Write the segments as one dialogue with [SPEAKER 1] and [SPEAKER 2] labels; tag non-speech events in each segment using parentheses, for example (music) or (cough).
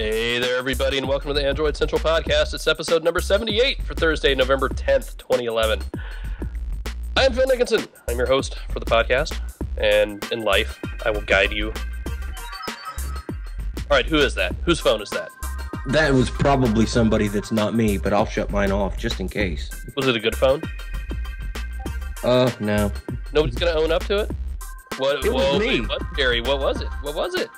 [SPEAKER 1] Hey there, everybody, and welcome to the Android Central Podcast. It's episode number 78 for Thursday, November 10th, 2011. I'm Phil Nickinson. I'm your host for the podcast, and in life, I will guide you. All right, who is that? Whose phone is that?
[SPEAKER 2] That was probably somebody that's not me, but I'll shut mine off just in case.
[SPEAKER 1] Was it a good phone?
[SPEAKER 2] Uh, no.
[SPEAKER 1] Nobody's going to own up to it? What,
[SPEAKER 2] It was
[SPEAKER 1] whoa,
[SPEAKER 2] me.
[SPEAKER 1] wait, what, Gary, what was it? What was it?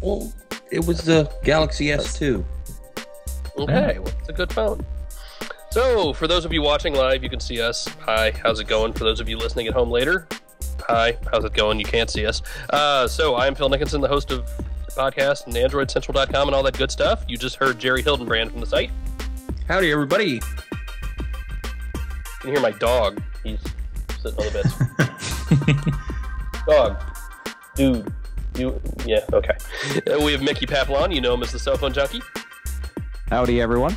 [SPEAKER 2] Well, (laughs) (laughs) it was the Galaxy S2.
[SPEAKER 1] Okay, well, it's a good phone. So, for those of you watching live, you can see us. Hi, how's it going? For those of you listening at home later, hi, how's it going? You can't see us. Uh, so, I'm Phil Nickinson, the host of the podcast and AndroidCentral.com and all that good stuff. You just heard Jerry Hildenbrand from the site.
[SPEAKER 2] Howdy, everybody.
[SPEAKER 1] You can hear my dog. He's sitting on the bed. (laughs) dog. Dude. You, yeah, okay. Uh, we have Mickey Papillon. You know him as the cell phone junkie.
[SPEAKER 3] Howdy, everyone.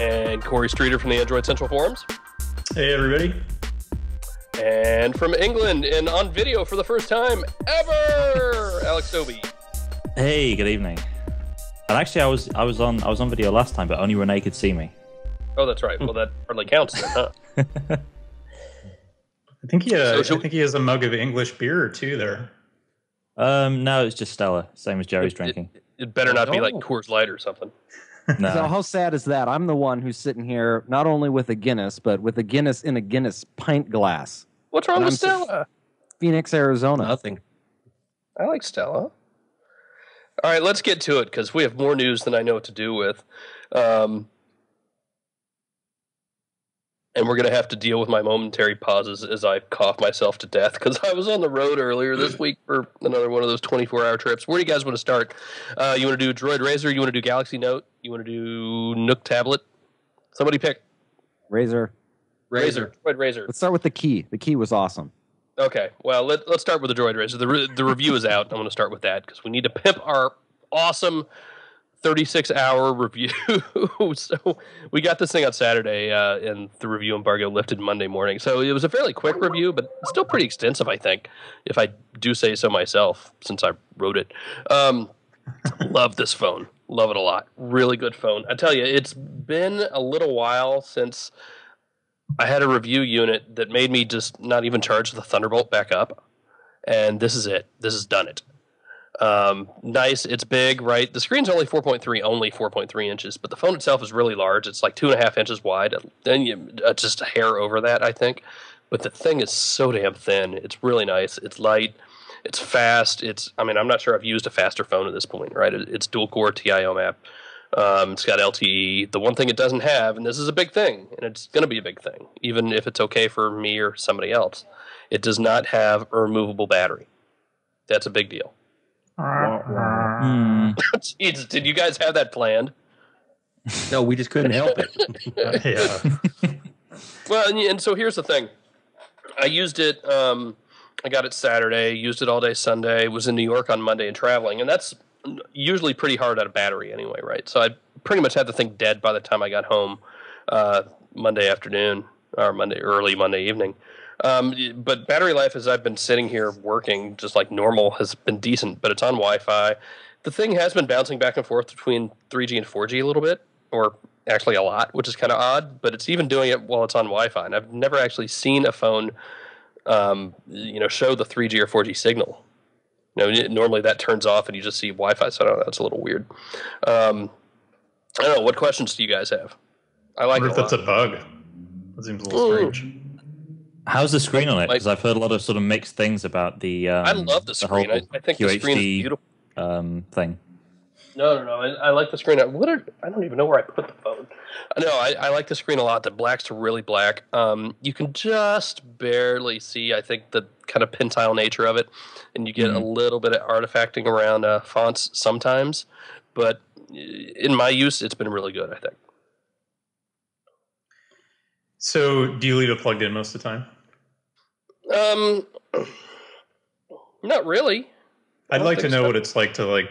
[SPEAKER 1] And Corey Streeter from the Android Central Forums.
[SPEAKER 4] Hey, everybody.
[SPEAKER 1] And from England and on video for the first time ever, Alex Dobie.
[SPEAKER 5] Hey, good evening. And actually, I was I was on I was on video last time, but only Rene could see me.
[SPEAKER 1] Oh, that's right. Well, that hardly counts, then, huh? (laughs)
[SPEAKER 4] I think he, uh,
[SPEAKER 1] So should
[SPEAKER 4] I think he has a mug of English beer or two there.
[SPEAKER 5] Um, no, it's just Stella, same as Jerry's drinking.
[SPEAKER 1] It better not be like
[SPEAKER 2] Oh.
[SPEAKER 1] Coors Light or something. (laughs)
[SPEAKER 3] So
[SPEAKER 5] No,
[SPEAKER 3] how sad is that? I'm the one who's sitting here not only with a Guinness, but with a Guinness in a Guinness pint glass.
[SPEAKER 1] What's wrong
[SPEAKER 3] And
[SPEAKER 1] with
[SPEAKER 3] I'm
[SPEAKER 1] Stella?
[SPEAKER 3] Phoenix, Arizona.
[SPEAKER 2] Nothing.
[SPEAKER 1] I like Stella. All right, let's get to it because we have more news than I know what to do with. Um, and we're going to have to deal with my momentary pauses as I cough myself to death because I was on the road earlier this week for another one of those 24 hour trips. Where do you guys want to start? Uh, you want to do Droid RAZR? You want to do Galaxy Note? You want to do Nook Tablet? Somebody pick.
[SPEAKER 3] RAZR.
[SPEAKER 1] RAZR. Droid RAZR.
[SPEAKER 3] Let's start with the key. The key was awesome.
[SPEAKER 1] Okay, well let, let's start with the Droid RAZR. The re- the review is out. I'm going to start with that because we need to pimp our awesome 36 hour review. (laughs) so we got this thing on Saturday, uh, and the review embargo lifted Monday morning. So it was a fairly quick review, but still pretty extensive, I think, if I do say so myself, since I wrote it. Um, love this phone. Love it a lot. Really good phone. I tell you, it's been a little while since I had a review unit that made me just not even charge the Thunderbolt back up. And this is it. This has done it. Um, nice. It's big, right? The screen's only 4.3, only 4.3 inches, but the phone itself is really large. It's like two and a half inches wide. Then you uh, just a hair over that, I think. But the thing is so damn thin. It's really nice. It's light. It's fast. It's. I mean, I'm not sure I've used a faster phone at this point, right? It, it's dual core TI OMAP. Um, it's got LTE. The one thing it doesn't have, and this is a big thing, and it's going to be a big thing, even if it's okay for me or somebody else, it does not have a removable battery. That's a big deal.
[SPEAKER 5] Hmm. (laughs)
[SPEAKER 1] Jeez, did you guys have that planned?
[SPEAKER 2] No, we just couldn't help it. (laughs)
[SPEAKER 4] yeah. (laughs)
[SPEAKER 1] Well, and, and so here's the thing. I used it. Um, I got it Saturday. Used it all day Sunday. Was in New York on Monday and traveling, and that's usually pretty hard on a battery anyway, right? So I pretty much had the thing dead by the time I got home uh, Monday afternoon or Monday early Monday evening. Um, but battery life, as I've been sitting here working just like normal, has been decent. But it's on Wi-Fi. The thing has been bouncing back and forth between 3G and 4G a little bit, or actually a lot, which is kind of odd. But it's even doing it while it's on Wi-Fi, and I've never actually seen a phone, um, you know, show the 3G or 4G signal. You know, normally that turns off and you just see Wi-Fi. So I don't know, that's a little weird. Um, I don't know. What questions do you guys have? I
[SPEAKER 4] I
[SPEAKER 1] like
[SPEAKER 4] wonder
[SPEAKER 1] it
[SPEAKER 4] if that's a bug. That seems a little
[SPEAKER 1] Ooh.
[SPEAKER 4] strange.
[SPEAKER 5] How's the screen on it? Because I've heard a lot of sort of mixed things about the. Um,
[SPEAKER 1] I love the screen. I, I think the screen is beautiful.
[SPEAKER 5] um, thing.
[SPEAKER 1] No, no, no. I, I like the screen. I- What are, I don't even know where I put the phone. No, I, I like the screen a lot. The black's really black. Um, you can just barely see. I think the kind of pentile nature of it, and you get a little bit of artifacting around uh, fonts sometimes. But in my use, it's been really good. I think.
[SPEAKER 4] So, do you leave it plugged in most of the time?
[SPEAKER 1] Um, not really.
[SPEAKER 4] I'd like to know
[SPEAKER 1] so.
[SPEAKER 4] what it's like to like,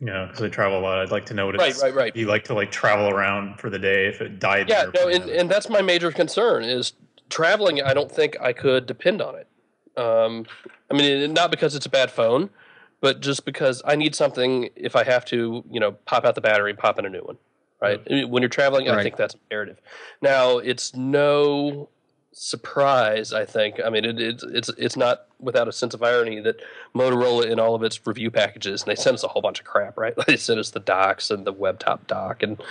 [SPEAKER 4] you know, because I travel a lot. I'd like to know what
[SPEAKER 1] Right,
[SPEAKER 4] it's
[SPEAKER 1] right, right.
[SPEAKER 4] You like to like travel around for the day if it died.
[SPEAKER 1] Yeah, no, and, and that's my major concern is traveling. I don't think I could depend on it. Um, I mean, not because it's a bad phone, but just because I need something if I have to, you know, pop out the battery and pop in a new one. Right. When you're traveling, I think that's imperative. Now, it's no surprise. I think. I mean, it, it's it's it's not without a sense of irony that Motorola, in all of its review packages, and they sent us a whole bunch of crap. Right. (laughs) They sent us the docks and the web top dock and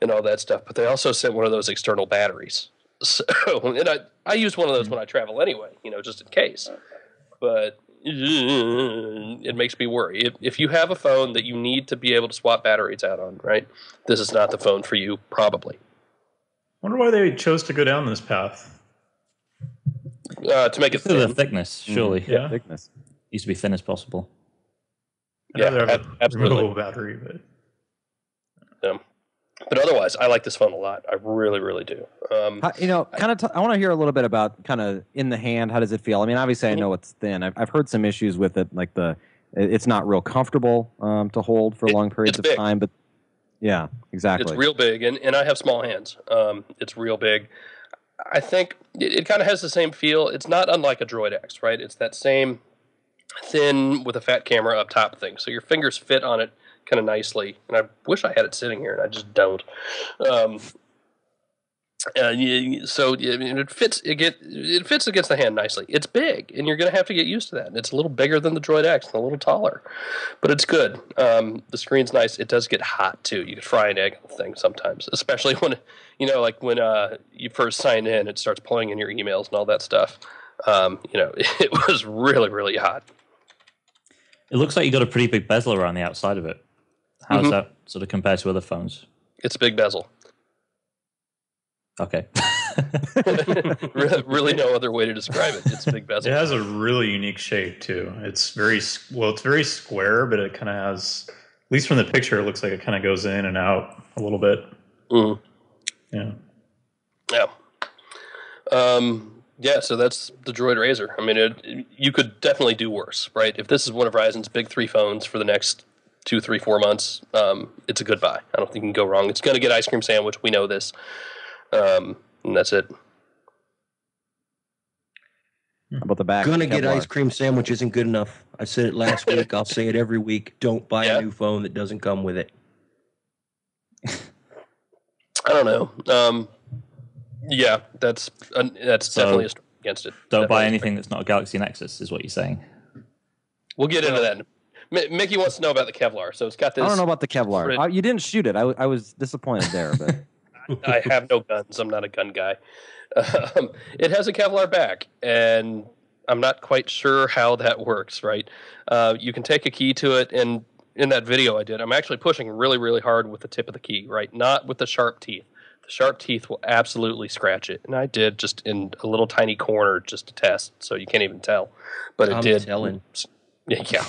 [SPEAKER 1] and all that stuff. But they also sent one of those external batteries. (laughs) So, and I I use one of those hmm. when I travel anyway. You know, just in case. But (laughs) it makes me worry. If, if you have a phone that you need to be able to swap batteries out on, right? This is not the phone for you, probably.
[SPEAKER 4] wonder why they chose to go down this path.
[SPEAKER 1] Uh, to make it
[SPEAKER 5] Because of the thickness, surely.
[SPEAKER 4] Yeah.
[SPEAKER 3] Thickness.
[SPEAKER 5] Needs to be thin as possible.
[SPEAKER 4] I
[SPEAKER 1] Yeah, ab-
[SPEAKER 4] a
[SPEAKER 1] absolutely.
[SPEAKER 4] battery, but
[SPEAKER 1] But otherwise, I like this phone a lot. I really, really do. Um,
[SPEAKER 3] How- you know, kind of. T- I want to hear a little bit about kind of in the hand. How does it feel? I mean, obviously, I know it's thin. I've, I've heard some issues with it, like the it's not real comfortable um, to hold for
[SPEAKER 1] It-
[SPEAKER 3] long periods of time. But yeah, exactly.
[SPEAKER 1] It's real big, and, and I have small hands. Um, it's real big. I think it, it kind of has the same feel. It's not unlike a Droid X, right? It's that same thin with a fat camera up top thing. So your fingers fit on it kind of nicely. And I wish I had it sitting here, and I just don't. Um, uh, you- so it fits. It get it fits against the hand nicely. It's big, and you're going to have to get used to that. And it's a little bigger than the Droid X, and a little taller, but it's good. Um, the screen's nice. It does get hot too. You can fry an egg on the thing sometimes, especially (laughs) when you know, like when uh, you first sign in, it starts pulling in your emails and all that stuff. Um, you know, (laughs) it was really really hot.
[SPEAKER 5] It looks like you got a pretty big bezel around the outside of it. How does
[SPEAKER 1] Mhm.
[SPEAKER 5] that sort of compare to other phones?
[SPEAKER 1] It's a big bezel.
[SPEAKER 5] Okay. (laughs)
[SPEAKER 1] really, really no other way to describe it. It's a big bezel.
[SPEAKER 4] it has a really unique shape too. It's very well, it's very square, but it kind of has, at least from the picture, it looks like it kind of goes in and out a little bit.
[SPEAKER 1] Mm.
[SPEAKER 4] Yeah.
[SPEAKER 1] Yeah. Um, yeah, so that's the Droid RAZR. I mean, it, you could definitely do worse, right? If this is one of Verizon's big three phones for the next two, three, four months, um, it's a good buy. I don't think you can go wrong. It's going to get ice cream sandwich. We know this. Um, and that's it.
[SPEAKER 3] How about the back?
[SPEAKER 2] Gonna get
[SPEAKER 3] Kevlar?
[SPEAKER 2] ice cream sandwich isn't good enough. I said it last week. I'll say it every week. Don't buy
[SPEAKER 1] Yeah.
[SPEAKER 2] a new phone that doesn't come with it.
[SPEAKER 1] I don't know. Um, yeah, that's uh, that's
[SPEAKER 5] So,
[SPEAKER 1] definitely a strike against it.
[SPEAKER 5] Don't buy
[SPEAKER 1] Definitely a
[SPEAKER 5] anything that's not a Galaxy Nexus, is what you're saying.
[SPEAKER 1] We'll get into that. M- Mickey wants to know about the Kevlar. So it's got this.
[SPEAKER 3] I don't know about the Kevlar.
[SPEAKER 1] Frid-
[SPEAKER 3] Uh, you didn't shoot it. I, w- I was disappointed there, but (laughs)
[SPEAKER 1] I have no guns. I'm not a gun guy. (laughs) Um, it has a Kevlar back, and I'm not quite sure how that works. Right? Uh, you can take a key to it, and in that video I did, I'm actually pushing really, really hard with the tip of the key. Right? Not with the sharp teeth. The sharp teeth will absolutely scratch it, and I did just in a little tiny corner just to test, so you can't even tell. But it
[SPEAKER 2] I'm
[SPEAKER 1] did.
[SPEAKER 2] telling.
[SPEAKER 1] Yeah,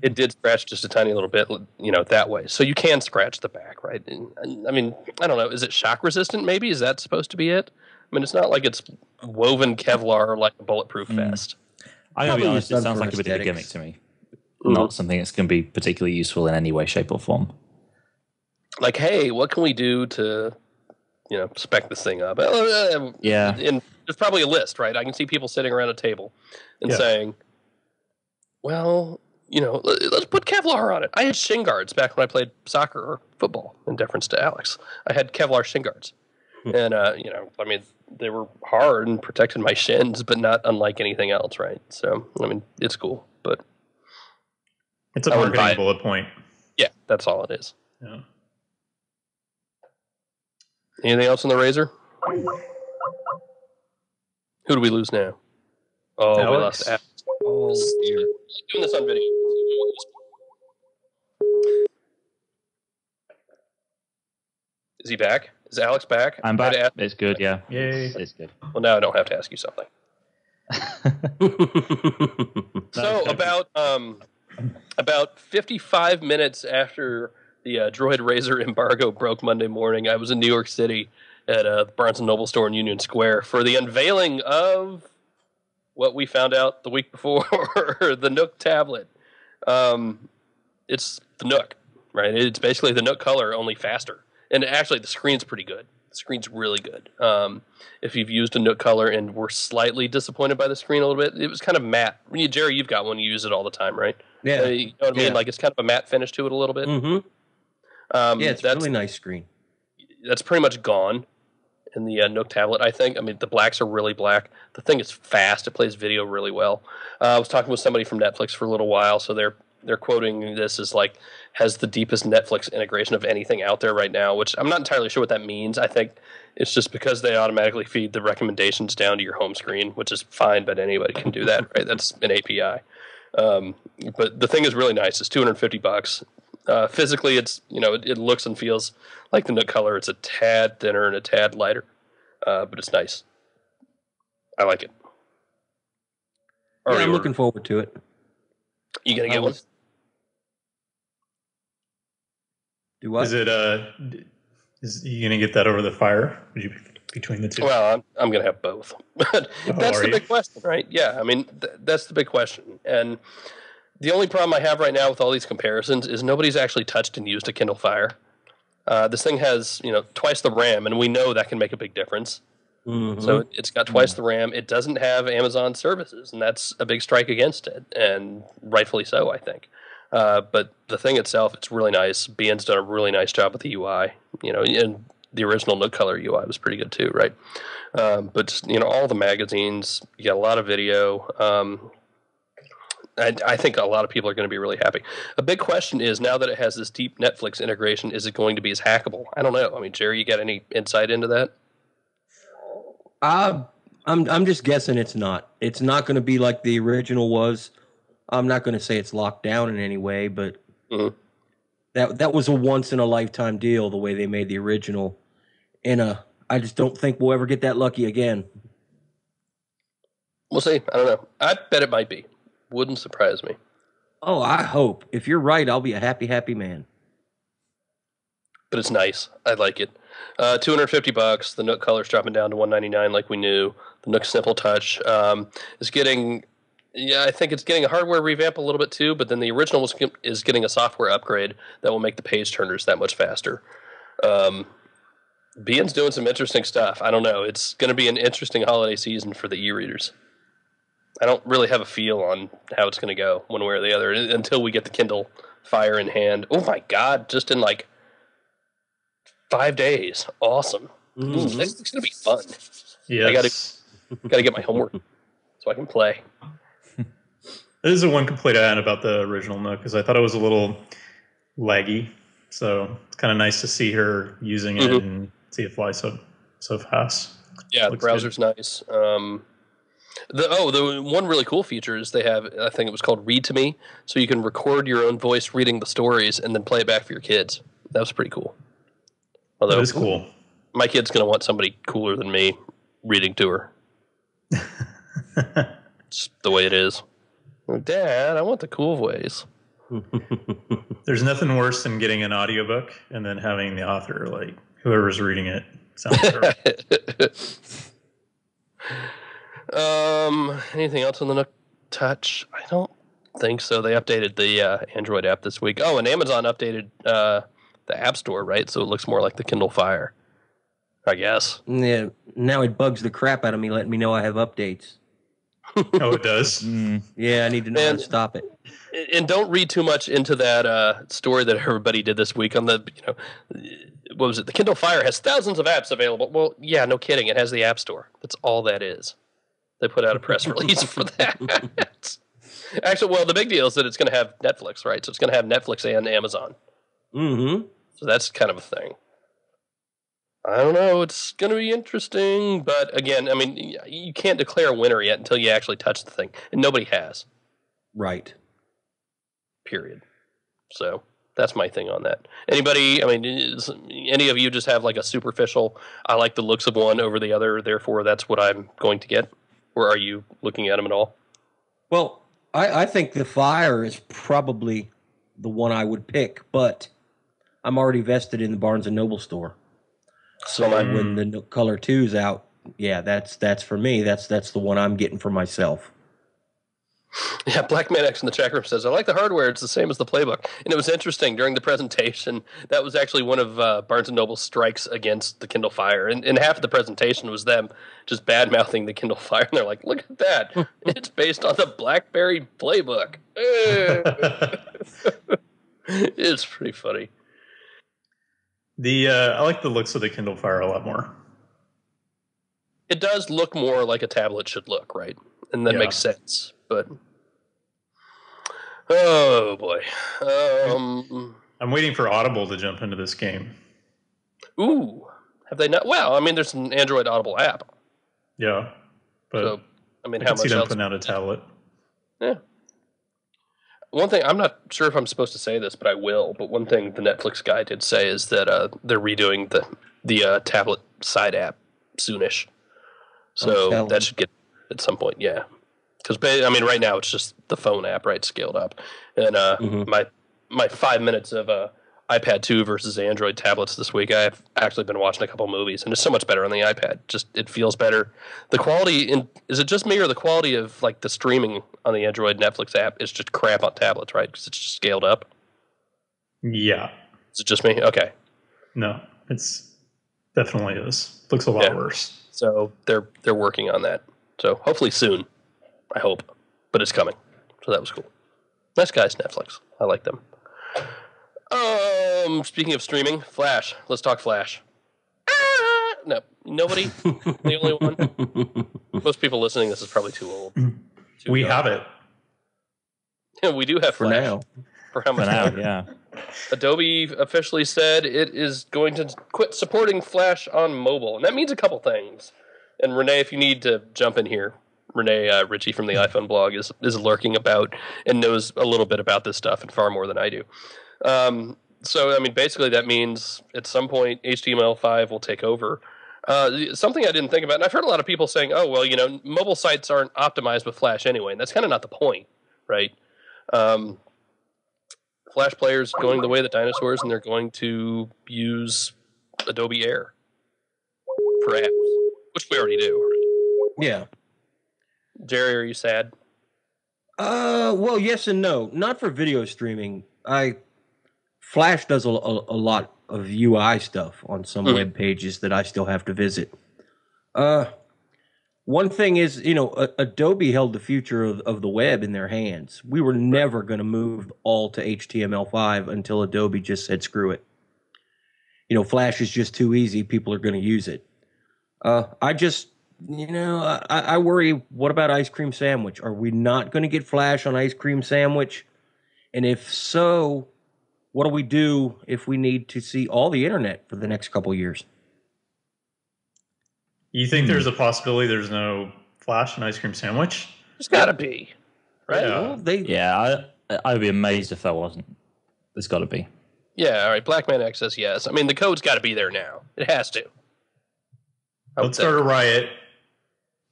[SPEAKER 1] it did scratch just a tiny little bit, you know, that way. So you can scratch the back, right? And, and, I mean, I don't know. Is it shock resistant? Maybe is that supposed to be it? I mean, it's not like it's woven Kevlar like a bulletproof
[SPEAKER 5] Mm.
[SPEAKER 1] vest.
[SPEAKER 5] I'm gonna be honest, it sounds
[SPEAKER 2] for
[SPEAKER 5] like a bit of a gimmick to me.
[SPEAKER 1] Mhm.
[SPEAKER 5] Not something that's going to be particularly useful in any way, shape, or form.
[SPEAKER 1] Like, hey, what can we do to, you know, spec this thing up? Uh,
[SPEAKER 5] Yeah.
[SPEAKER 1] And there's probably a list, right? I can see people sitting around a table and
[SPEAKER 4] Yeah.
[SPEAKER 1] saying, well, you know, let- let's put Kevlar on it. I had shin guards back when I played soccer or football, in deference to Alex. I had Kevlar shin guards. and, uh, you know, I mean, they were hard and protected my (laughs) shins, but not unlike anything else, right? So, I mean, it's cool. But
[SPEAKER 4] It's a
[SPEAKER 1] I wouldn't
[SPEAKER 4] marketing
[SPEAKER 1] it.
[SPEAKER 4] bullet point.
[SPEAKER 1] yeah, that's all it is.
[SPEAKER 4] Yeah.
[SPEAKER 1] Anything else on the RAZR? Who do we lose now? Oh, we
[SPEAKER 4] Alex?
[SPEAKER 1] lost Alex.
[SPEAKER 2] Oh dear.
[SPEAKER 1] Doing this on video. Is he back? Is Alex back?
[SPEAKER 5] I'm
[SPEAKER 1] I
[SPEAKER 5] back.
[SPEAKER 1] to ask-
[SPEAKER 5] It's good, yeah.
[SPEAKER 4] Yay.
[SPEAKER 5] It's, it's good.
[SPEAKER 1] well, now I don't have to ask you something. (laughs) So about um, about 55 minutes after the uh, Droid RAZR embargo broke Monday morning, I was in New York City at a Barnes and Noble store in Union Square for the unveiling of what we found out the week before (laughs) the Nook tablet. Um, it's the Nook, right? It's basically the Nook color, only faster. And actually, the screen's pretty good. The screen's really good. Um, if you've used a Nook color and were slightly disappointed by the screen a little bit, it was kind of matte. I mean, Jerry, you've got one. You use it all the time, right?
[SPEAKER 2] Yeah.
[SPEAKER 1] Uh, you know what I mean?
[SPEAKER 2] Yeah.
[SPEAKER 1] Like it's kind of a matte finish to it a little bit.
[SPEAKER 2] Mm-hmm.
[SPEAKER 1] Um,
[SPEAKER 2] Yeah, it's a really nice screen.
[SPEAKER 1] that's pretty much gone in the uh, Nook tablet. I think. I mean, the blacks are really black. The thing is fast. It plays video really well. Uh, I was talking with somebody from Netflix for a little while, so they're they're quoting this as like has the deepest Netflix integration of anything out there right now. Which I'm not entirely sure what that means. I think it's just because they automatically feed the recommendations down to your home screen, which is fine, but anybody can do that, right? That's an API. Um, but the thing is really nice. It's 250 bucks. Uh, physically, it's you know it, it looks and feels like the Nook color. It's a tad thinner and a tad lighter, uh, but it's nice. I like it.
[SPEAKER 2] Yeah, I'm
[SPEAKER 1] ordered.
[SPEAKER 2] looking forward to it.
[SPEAKER 1] You gonna
[SPEAKER 2] I
[SPEAKER 1] get one?
[SPEAKER 2] was- Do what?
[SPEAKER 4] Is it uh is you gonna get that over the fire? Would you between the two?
[SPEAKER 1] Well, I'm, I'm going to have both. But (laughs) that's
[SPEAKER 4] are
[SPEAKER 1] the
[SPEAKER 4] you?
[SPEAKER 1] big question, right? Yeah, I mean, th- that's the big question. And the only problem I have right now with all these comparisons is nobody's actually touched and used a Kindle Fire. Uh, this thing has, you know, twice the RAM, and we know that can make a big difference.
[SPEAKER 2] Mhm.
[SPEAKER 1] So it- it's got twice the RAM. It doesn't have Amazon services, and that's a big strike against it, and rightfully so, I think. Uh, but the thing itself, it's really nice. BN's done a really nice job with the UI. You know, and the original Nook Color UI was pretty good too, right? Um, but you know, all the magazines, you got a lot of video. Um, I, I think a lot of people are going to be really happy. A big question is now that it has this deep Netflix integration, is it going to be as hackable? I don't know. I mean, Jerry, you got any insight into that?
[SPEAKER 2] Uh, I'm I'm just guessing it's not. It's not going to be like the original was. I'm not going to say it's locked down in any way, but
[SPEAKER 1] Mhm.
[SPEAKER 2] that that was a once in a lifetime deal. The way they made the original, and uh, I just don't think we'll ever get that lucky again.
[SPEAKER 1] We'll see. I don't know. I bet it might be. Wouldn't surprise me.
[SPEAKER 2] Oh, I hope. If you're right, I'll be a happy, happy man.
[SPEAKER 1] But it's nice. I like it. Uh, 250 bucks. The Nook color's dropping down to 199 like we knew. The Nook Simple Touch um, is getting, yeah, I think it's getting a hardware revamp a little bit too, but then the original was, is getting a software upgrade that will make the page turners that much faster. Um, BN's doing some interesting stuff. I don't know. It's going to be an interesting holiday season for the e-readers. I don't really have a feel on how it's going to go one way or the other until we get the Kindle Fire in hand. Oh my God! Just in like five days, awesome.
[SPEAKER 2] Mhm.
[SPEAKER 1] It's, it's going to be fun.
[SPEAKER 4] yes.
[SPEAKER 1] I gotta- (laughs) Got to get my homework so I can play. (laughs)
[SPEAKER 4] This is the one complaint I had about the original Nook because I thought it was a little laggy. So it's kind of nice to see her using it
[SPEAKER 1] Mhm.
[SPEAKER 4] and see it fly so so fast.
[SPEAKER 1] Yeah, the
[SPEAKER 4] Looks
[SPEAKER 1] browser's nice. Um, the oh, the one really cool feature is they have. I think it was called Read to Me, so you can record your own voice reading the stories and then play it back for your kids. That was pretty cool. Although
[SPEAKER 4] That is cool.
[SPEAKER 1] my kid's gonna want somebody cooler than me reading to her. (laughs) It's the way it is. Dad, I want the cool voice. (laughs)
[SPEAKER 4] There's nothing worse than getting an audiobook and then having the author, like whoever's reading it, sound (laughs) terrible.
[SPEAKER 1] Um, anything else on the Nook Touch? I don't think so. They updated the uh, Android app this week. Oh, and Amazon updated uh, the App Store, right? So it looks more like the Kindle Fire. I guess.
[SPEAKER 2] Yeah. Now it bugs the crap out of me, letting me know I have updates. (laughs)
[SPEAKER 4] oh, it does.
[SPEAKER 5] Mm,
[SPEAKER 2] Yeah, I need to know how to stop it.
[SPEAKER 1] And don't read too much into that uh, story that everybody did this week on the, you know, what was it? The Kindle Fire has thousands of apps available. Well, yeah, no kidding. It has the App Store. That's all that is. They put out a press (laughs) release for that. Actually, well, the big deal is that it's going to have Netflix, right? So it's going to have Netflix and Amazon.
[SPEAKER 2] Mm-hmm.
[SPEAKER 1] So that's kind of a thing. I don't know. It's going to be interesting, but again, I mean, you can't declare a winner yet until you actually touch the thing, and nobody has.
[SPEAKER 2] Right.
[SPEAKER 1] Period. So that's my thing on that. Anybody? I mean, is, any of you just have like a superficial? I like the looks of one over the other, therefore that's what I'm going to get. Or are you looking at them at all?
[SPEAKER 2] Well, I, I think the fire is probably the one I would pick, but I'm already vested in the Barnes and Noble store. So when the color two's out, yeah, that's that's for me. That's that's the one I'm getting for myself. (laughs)
[SPEAKER 1] Yeah, Black Man X in the chat room says, I like the hardware. It's the same as the playbook. And it was interesting during the presentation. That was actually one of uh, Barnes & Noble's strikes against the Kindle Fire. And, and half of the presentation was them just bad mouthing the Kindle Fire. And (laughs) they're like, look at that. (laughs) it's based on the Blackberry playbook. it's pretty funny.
[SPEAKER 4] the uh, I like the looks of the Kindle Fire a lot more.
[SPEAKER 1] It does look more like a tablet should look, right? And that
[SPEAKER 4] Yeah.
[SPEAKER 1] makes sense. But, oh boy. Um,
[SPEAKER 4] I'm waiting for Audible to jump into this game.
[SPEAKER 1] Ooh, have they not? Well, I mean, there's an Android Audible app,
[SPEAKER 4] Yeah, but
[SPEAKER 1] so I mean,
[SPEAKER 4] I
[SPEAKER 1] how
[SPEAKER 4] can see
[SPEAKER 1] much
[SPEAKER 4] them
[SPEAKER 1] else?
[SPEAKER 4] putting out a tablet.
[SPEAKER 1] Yeah. One thing I'm not sure if I'm supposed to say this, but I will. But one thing the Netflix guy did say is that uh, they're redoing the the uh, tablet side app soonish, so
[SPEAKER 2] tell
[SPEAKER 1] that should get at some point. Yeah, because I mean, right now it's just the phone app, right, scaled up, and uh,
[SPEAKER 2] Mhm.
[SPEAKER 1] my my five minutes of uh, iPad 2 versus Android tablets this week. I've actually been watching a couple movies, and it's so much better on the iPad. Just it feels better. The quality in is it just me or the quality of like the streaming on the Android Netflix app is just crap on tablets, right? Because it's just scaled up.
[SPEAKER 4] Yeah,
[SPEAKER 1] Is it just me? Okay,
[SPEAKER 4] no, it's definitely is. Looks a lot
[SPEAKER 1] Yeah.
[SPEAKER 4] worse.
[SPEAKER 1] so they're they're working on that. So hopefully soon. I hope, but it's coming. So that was cool. Nice guys, Netflix. I like them. Um, speaking of streaming, Flash. Let's talk Flash. Ah! No, nobody. the only one. (laughs) Most people listening, this is probably too old. Too
[SPEAKER 4] We
[SPEAKER 1] young.
[SPEAKER 4] have it.
[SPEAKER 1] Yeah, (laughs) we do have
[SPEAKER 2] For
[SPEAKER 1] Flash.
[SPEAKER 2] now.
[SPEAKER 1] For how
[SPEAKER 5] For
[SPEAKER 1] much?
[SPEAKER 5] now, yeah. (laughs)
[SPEAKER 1] Adobe officially said it is going to quit supporting Flash on mobile, and that means a couple things. And Rene, if you need to jump in here, Rene uh, Ritchie from the iPhone blog is is lurking about and knows a little bit about this stuff and far more than I do. Um, so I mean, basically, that means at some point HTML5 will take over. Uh, something I didn't think about, and I've heard a lot of people saying, "Oh, well, you know, mobile sites aren't optimized with Flash anyway," and that's kind of not the point, right? Um, Flash players going the way of the dinosaurs, and they're going to use Adobe Air for apps, which we already do.
[SPEAKER 2] Yeah.
[SPEAKER 1] Jerry, are you sad?
[SPEAKER 2] Uh, well, yes and no. Not for video streaming. I Flash does a, a, a lot of UI stuff on some
[SPEAKER 1] Mhm.
[SPEAKER 2] web pages that I still have to visit. Uh, one thing is, you know, A- Adobe held the future of, of the web in their hands. We were never going to move all to HTML5 until Adobe just said, screw it. You know, Flash is just too easy. People are going to use it. Uh, I just, you know, I, I worry. What about ice cream sandwich? Are we not going to get Flash on ice cream sandwich? And if so, what do we do if we need to see all the internet for the next couple years?
[SPEAKER 4] You think hmm. there's a possibility there's no Flash and ice cream sandwich?
[SPEAKER 1] There's got to be, right?
[SPEAKER 4] Yeah.
[SPEAKER 1] Yeah.
[SPEAKER 2] Well, they
[SPEAKER 5] Yeah, I, I would be amazed if there wasn't. There's got to be.
[SPEAKER 1] Yeah, all right. Black Man X says yes. I mean, the code's got to be there now. It has to. I would
[SPEAKER 4] Let's start a riot.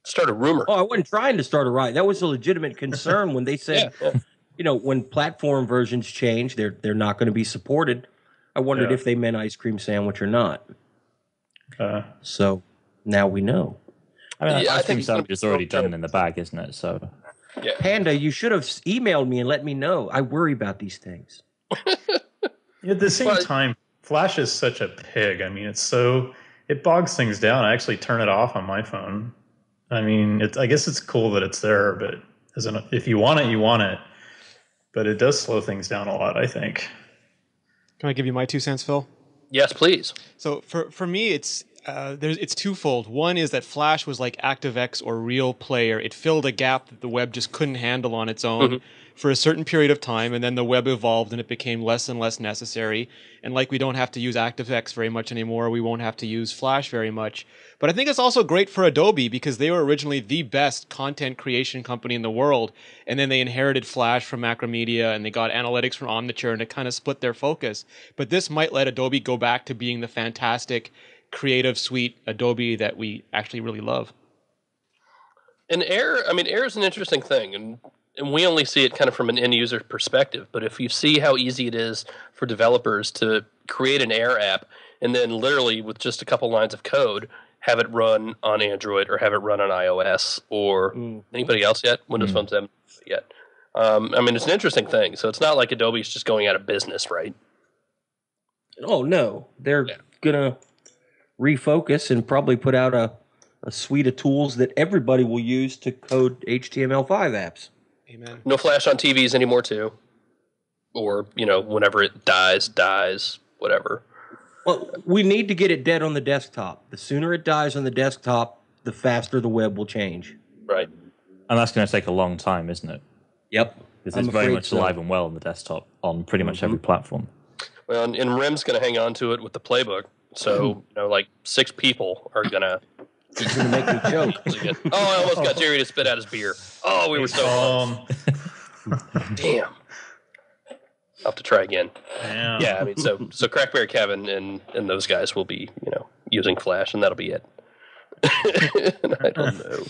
[SPEAKER 1] Start a rumor.
[SPEAKER 2] Oh, I wasn't trying to start a riot. That was a legitimate concern when they (laughs) said,
[SPEAKER 1] Yeah, yeah.
[SPEAKER 2] you know, when platform versions change, they're they're not going to be supported. I wondered
[SPEAKER 4] Yeah.
[SPEAKER 2] if they meant ice cream sandwich or not.
[SPEAKER 4] Uh,
[SPEAKER 2] So now we know.
[SPEAKER 5] I mean,
[SPEAKER 1] Yeah, I
[SPEAKER 5] ice
[SPEAKER 1] think
[SPEAKER 5] cream
[SPEAKER 1] it's
[SPEAKER 5] sandwich is already
[SPEAKER 1] so-
[SPEAKER 5] done in the bag, isn't it? So
[SPEAKER 2] Panda, you should have emailed me and let me know. I worry about these things. (laughs)
[SPEAKER 4] at the same
[SPEAKER 1] Well-
[SPEAKER 4] time, Flash is such a pig. I mean, it's so it bogs things down. I actually turn it off on my phone. I mean, it's I guess it's cool that it's there, but as an, if you want it, you want it. But it does slow things down a lot. I think.
[SPEAKER 6] Can I give you my two cents, Phil?
[SPEAKER 1] Yes, please.
[SPEAKER 6] So for for me, it's uh, there's it's twofold. One is that Flash was like ActiveX or Real Player. It filled a gap that the web just couldn't handle on its own for a certain period of time, and then the web evolved and it became less and less necessary. And like we don't have to use ActiveX very much anymore, we won't have to use Flash very much. But I think it's also great for Adobe because they were originally the best content creation company in the world, and then they inherited Flash from Macromedia and they got analytics from Omniture, and it kind of split their focus. But this might let Adobe go back to being the fantastic creative suite Adobe that we actually really love.
[SPEAKER 1] And air, I mean, air is an interesting thing, and and we only see it kind of from an end user perspective. But if you see how easy it is for developers to create an air app and then literally with just a couple lines of code have it run on Android or have it run on iOS or
[SPEAKER 2] Mm.
[SPEAKER 1] anybody else yet? Windows
[SPEAKER 5] Mm.
[SPEAKER 1] Phones haven't yet. Um, I mean, it's an interesting thing. So it's not like Adobe's just going out of business, right?
[SPEAKER 2] Oh no, they're
[SPEAKER 1] Yeah.
[SPEAKER 2] gonna refocus and probably put out a, a suite of tools that everybody will use to code HTML5 apps.
[SPEAKER 6] Amen.
[SPEAKER 1] No Flash on TVs anymore, too. Or you know, whenever it dies, dies, whatever.
[SPEAKER 2] Well, we need to get it dead on the desktop. The sooner it dies on the desktop, the faster the web will change.
[SPEAKER 1] Right.
[SPEAKER 5] And that's going to take a long time, isn't it?
[SPEAKER 2] Yep.
[SPEAKER 5] Because it's very much
[SPEAKER 2] so.
[SPEAKER 5] alive and well on the desktop on pretty much every mm-hmm. platform.
[SPEAKER 1] Well, and, and RIM's going to hang on to it with the playbook. So (clears throat) you know, like six people are gonna.
[SPEAKER 2] Gonna make me (laughs) choke.
[SPEAKER 1] oh, I almost got Jerry to spit out his beer. Oh, we were so close.
[SPEAKER 4] Um, (laughs)
[SPEAKER 1] Damn. I'll have to try again.
[SPEAKER 4] yeah.
[SPEAKER 1] Yeah, I mean, so so Crackberry Kevin and and those guys will be you know using Flash, and that'll be it. (laughs) I don't know.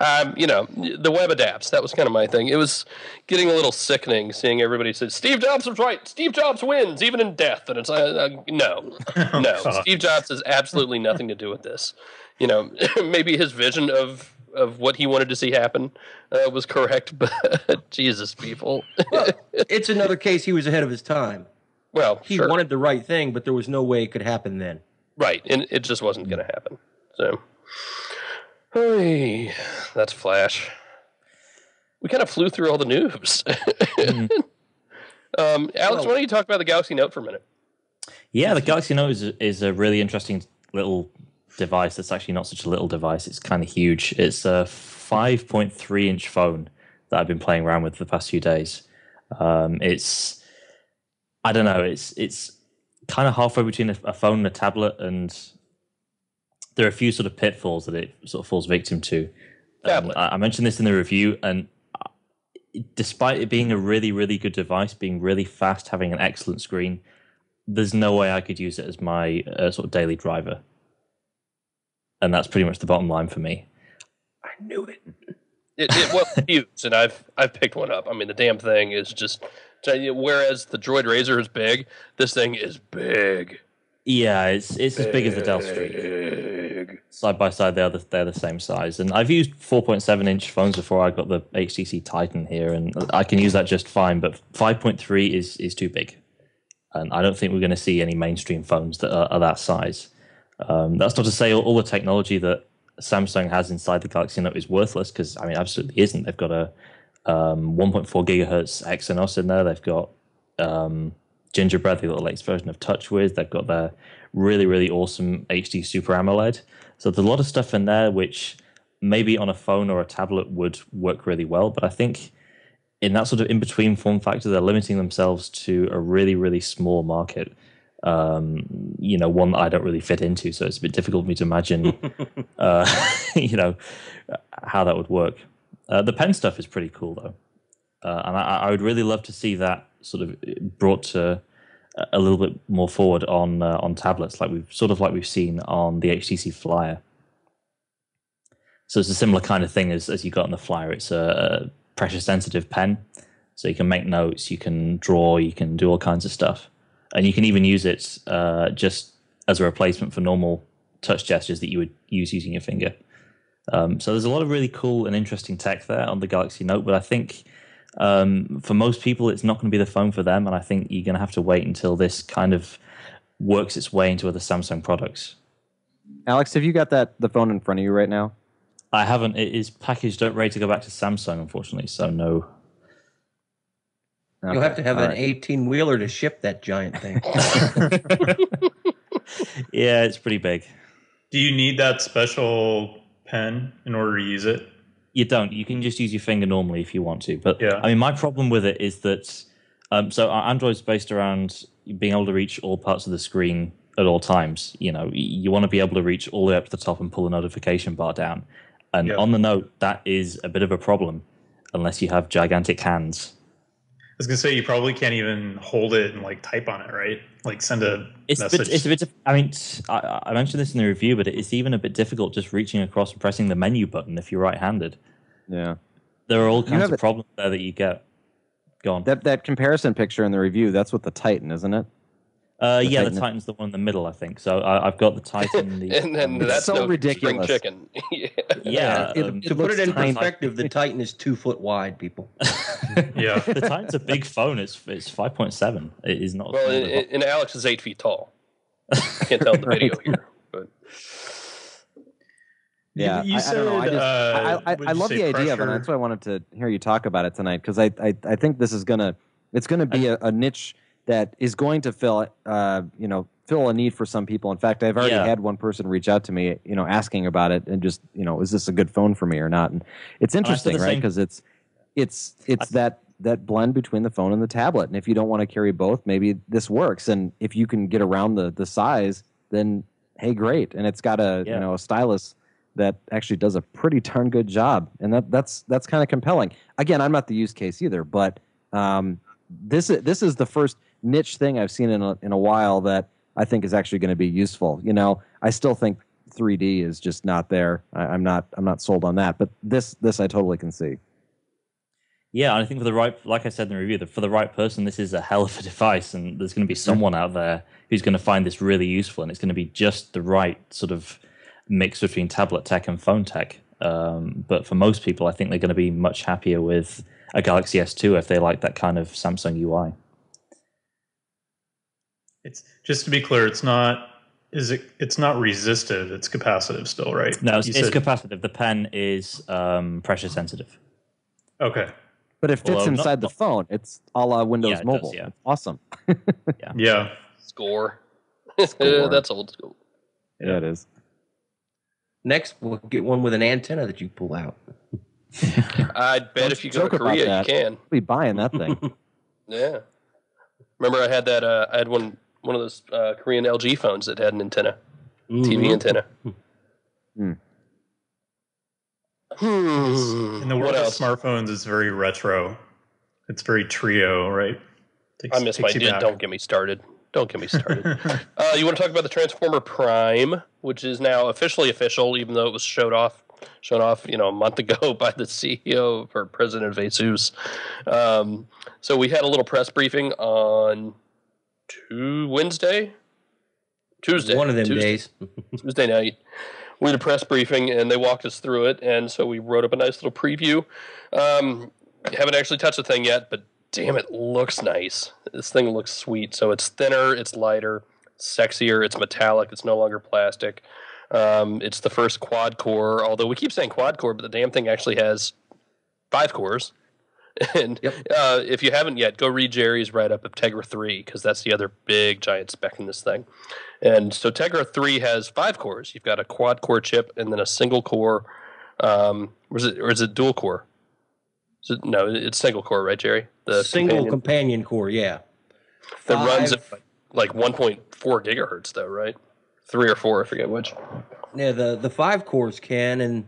[SPEAKER 1] Um, you know, the web adapts. That was kind of my thing. It was getting a little sickening seeing everybody say Steve Jobs was right. Steve Jobs wins even in death, and it's uh, uh, no, no.
[SPEAKER 4] God.
[SPEAKER 1] Steve Jobs has absolutely nothing to do with this. You know, (laughs) maybe his vision of of what he wanted to see happen uh, was correct, (laughs) but Jesus, people.
[SPEAKER 2] Well, (laughs) it's another case he was ahead of his time.
[SPEAKER 1] well,
[SPEAKER 2] He
[SPEAKER 1] sure.
[SPEAKER 2] wanted the right thing, but there was no way it could happen then.
[SPEAKER 1] Right, and it just wasn't going to happen. So, hey, that's Flash. We kind of flew through all the news. um, Alex, why don't you talk about the Galaxy Note for a minute?
[SPEAKER 5] Yeah, the Galaxy Note is, is a really interesting little device. That's actually not such a little device. It's kind of huge. It's a 5.3 inch phone that I've been playing around with for the past few days. Um, it's I don't know. It's it's kind of halfway between a, a phone and a tablet, and there are a few sort of pitfalls that it sort of falls victim to. Um, I, I mentioned this in the review, and uh, despite it being a really, really good device, being really fast, having an excellent screen, there's no way I could use it as my uh, sort of daily driver. And that's pretty much the bottom line for me.
[SPEAKER 2] I knew it.
[SPEAKER 1] It, it was (laughs) huge, and I've I've picked one up. I mean, the damn thing is just. Whereas the Droid RAZR is big, this thing is big.
[SPEAKER 5] Yeah, it's it's as big as the Dell Streak.
[SPEAKER 1] Big.
[SPEAKER 5] Side by side, they're the, they're the same size. And I've used 4.7 inch phones before. I got the HTC Titan here, and I can use that just fine. But 5.3 is is too big, and I don't think we're going to see any mainstream phones that are, are that size. Um, that's not to say all, all the technology that Samsung has inside the Galaxy Note is worthless, because I mean, absolutely isn't. They've got a um, 1.4 gigahertz Exynos in there. They've got um, Gingerbread. They've got the latest version of TouchWiz. They've got their really, really awesome HD Super AMOLED. So there's a lot of stuff in there which maybe on a phone or a tablet would work really well. But I think in that sort of in between form factor, they're limiting themselves to a really, really small market. Um, you know, one that I don't really fit into. So it's a bit difficult for me to imagine, (laughs) uh, (laughs) you know, how that would work. Uh, the pen stuff is pretty cool though, uh, and I, I would really love to see that sort of brought to a- a little bit more forward on uh, on tablets, like we've sort of like we've seen on the HTC Flyer. So it's a similar kind of thing as as you got on the Flyer. It's a, a pressure sensitive pen, so you can make notes, you can draw, you can do all kinds of stuff, and you can even use it uh, just as a replacement for normal touch gestures that you would use using your finger. Um, so there's a lot of really cool and interesting tech there on the Galaxy Note, but I think um, for most people it's not going to be the phone for them, and I think you're going to have to wait until this kind of works its way into other Samsung products.
[SPEAKER 3] Alex, have you got that the phone in front of you right now?
[SPEAKER 5] I haven't. It is packaged up, ready to go back to Samsung, unfortunately. So no.
[SPEAKER 2] You'll have to have
[SPEAKER 3] All
[SPEAKER 2] an
[SPEAKER 3] right.
[SPEAKER 2] 18 wheeler to ship that giant thing. (laughs) (laughs)
[SPEAKER 5] Yeah, it's pretty big.
[SPEAKER 4] Do you need that special pen in order to use it?
[SPEAKER 5] You don't. You can just use your finger normally if you want to. But
[SPEAKER 4] Yeah.
[SPEAKER 5] I mean, my problem with it is that um, so our Android's based around being able to reach all parts of the screen at all times. You know, you want to be able to reach all the way up to the top and pull the notification bar down. And
[SPEAKER 4] Yeah.
[SPEAKER 5] on the Note, that is a bit of a problem unless you have gigantic hands.
[SPEAKER 4] I was gonna say you probably can't even hold it and like type on it, right? Like send a
[SPEAKER 5] It's a,
[SPEAKER 4] message.
[SPEAKER 5] bit, it's a bit. dif- I mean, t- I, I mentioned this in the review, but it's even a bit difficult just reaching across and pressing the menu button if you're right-handed.
[SPEAKER 3] Yeah.
[SPEAKER 5] There are all kinds of
[SPEAKER 3] it-
[SPEAKER 5] problems there that you get. Go on.
[SPEAKER 3] That that comparison picture in the review, that's with the Titan, isn't it?
[SPEAKER 5] Uh,
[SPEAKER 3] The
[SPEAKER 5] yeah,
[SPEAKER 3] Titan-
[SPEAKER 5] the Titan's the one in the middle, I think. So I, I've got the (laughs) Titan. The,
[SPEAKER 1] and then
[SPEAKER 3] It's
[SPEAKER 1] that's
[SPEAKER 3] so
[SPEAKER 1] no spring
[SPEAKER 3] ridiculous.
[SPEAKER 1] chicken. (laughs) (laughs) yeah.
[SPEAKER 5] yeah,
[SPEAKER 3] It-
[SPEAKER 5] um,
[SPEAKER 3] it
[SPEAKER 2] to put it in
[SPEAKER 3] tiny.
[SPEAKER 2] perspective, the Titan is two foot wide, people.
[SPEAKER 4] Yeah.
[SPEAKER 5] the Titan's a big phone. It's it's five point seven. It is not.
[SPEAKER 1] Well,
[SPEAKER 5] small
[SPEAKER 1] and, and Alex is eight feet tall. I can't tell in the video here, but
[SPEAKER 3] Yeah,
[SPEAKER 4] You
[SPEAKER 3] I, I don't know. I, just,
[SPEAKER 4] uh,
[SPEAKER 3] I, I, I love the idea of it. and? That's why I wanted to hear you talk about it tonight because I, I, I think this is gonna it's gonna be a, a niche that is going to fill uh you know fill a need for some people. In fact, I've already
[SPEAKER 5] Yeah.
[SPEAKER 3] had one person reach out to me you know asking about it and just you know is this a good phone for me or not? And it's interesting, right? Because it's it's it's that that blend between the phone and the tablet. And if you don't want to carry both, maybe this works. And if you can get around the the size, then hey, great. And it's got a
[SPEAKER 5] Yeah.
[SPEAKER 3] you know a stylus that actually does a pretty darn good job, and that that's that's kind of compelling. Again, I'm not the use case either, but um, this is this is the first niche thing I've seen in a, in a while that I think is actually going to be useful. You know, I still think 3D is just not there. I, I'm not I'm not sold on that, but this this I totally can see.
[SPEAKER 5] Yeah, I think for the right, like I said in the review, that for the right person, this is a hell of a (laughs) device, and there's going to be someone out there who's going to find this really useful, and it's going to be just the right sort of mix between tablet tech and phone tech. Um, but for most people, I think they're going to be much happier with a Galaxy S2 if they like that kind of Samsung UI.
[SPEAKER 4] It's just to be clear, it's not is it it's not resistive, it's capacitive still, right?
[SPEAKER 5] No, it's, it's
[SPEAKER 4] said-
[SPEAKER 5] capacitive. The pen is um, pressure sensitive.
[SPEAKER 4] Okay.
[SPEAKER 3] But it fits
[SPEAKER 5] Although not-
[SPEAKER 3] inside the phone. It's a la Windows
[SPEAKER 5] Yeah, it does,
[SPEAKER 3] Mobile.
[SPEAKER 5] yeah.
[SPEAKER 3] Awesome.
[SPEAKER 4] Yeah. (laughs)
[SPEAKER 1] score. (laughs)
[SPEAKER 3] Score. (laughs)
[SPEAKER 1] That's old school.
[SPEAKER 3] Yeah, it is.
[SPEAKER 2] Next, we'll get one with an antenna that you pull out.
[SPEAKER 1] I bet
[SPEAKER 3] Don't
[SPEAKER 1] if you go to Korea, you can.
[SPEAKER 3] I'll be buying that thing.
[SPEAKER 1] Yeah. Remember, I had that. Uh, I had one one of those uh, Korean LG phones that had an antenna, TV antenna.
[SPEAKER 3] Hmm.
[SPEAKER 1] Hmm.
[SPEAKER 4] In the
[SPEAKER 1] what
[SPEAKER 4] world of
[SPEAKER 1] else?
[SPEAKER 4] smartphones, it's very retro. It's very Treo, right? Takes,
[SPEAKER 1] I miss my
[SPEAKER 4] takes
[SPEAKER 1] did.
[SPEAKER 4] back.
[SPEAKER 1] Don't get me started. Don't get me started. (laughs) uh, you want to talk about the Transformer Prime, which is now officially official, even though it was showed off, shown off, you know, a month (laughs) ago by the CEO or President of ASUS. Um, so we had a little press briefing on two Wednesday, Tuesday,
[SPEAKER 2] One of them
[SPEAKER 1] Tuesday.
[SPEAKER 2] days. (laughs)
[SPEAKER 1] Tuesday night. We had a press briefing and they walked us through it, and so we wrote up a nice little preview. Um, haven't actually touched the thing yet, but damn, it looks nice. This thing looks sweet. So it's thinner, it's lighter, sexier, it's metallic, it's no longer plastic. Um, it's the first quad core, although we keep saying quad core, but the damn thing actually has five cores. (laughs) And
[SPEAKER 2] Yep.
[SPEAKER 1] uh, if you haven't yet, go read Jerry's write up of Tegra 3 because that's the other big giant spec in this thing. And so Tegra 3 has five cores. You've got a quad core chip and then a single core. Um, or, is it, or is it dual core? Is it, no, it's single core, right, Jerry? The
[SPEAKER 2] Single
[SPEAKER 1] companion
[SPEAKER 2] companion core, yeah.
[SPEAKER 1] that runs at like 1.4 gigahertz, though, right? Three or four, I forget which.
[SPEAKER 2] Yeah, the the five cores can, and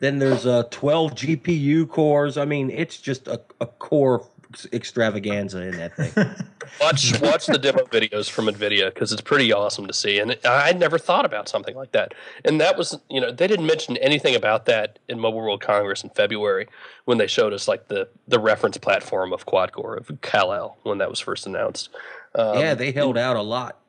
[SPEAKER 2] then there's uh, 12 GPU cores. I mean, it's just a, a core extravaganza in that thing. (laughs)
[SPEAKER 1] Watch watch the demo videos from Nvidia because it's pretty awesome to see. And I never thought about something like that. And that was, you know, they didn't mention anything about that in Mobile World Congress in February when they showed us like the the reference platform of quad core of Kal-El when that was first announced. Um,
[SPEAKER 2] yeah, they held out a lot.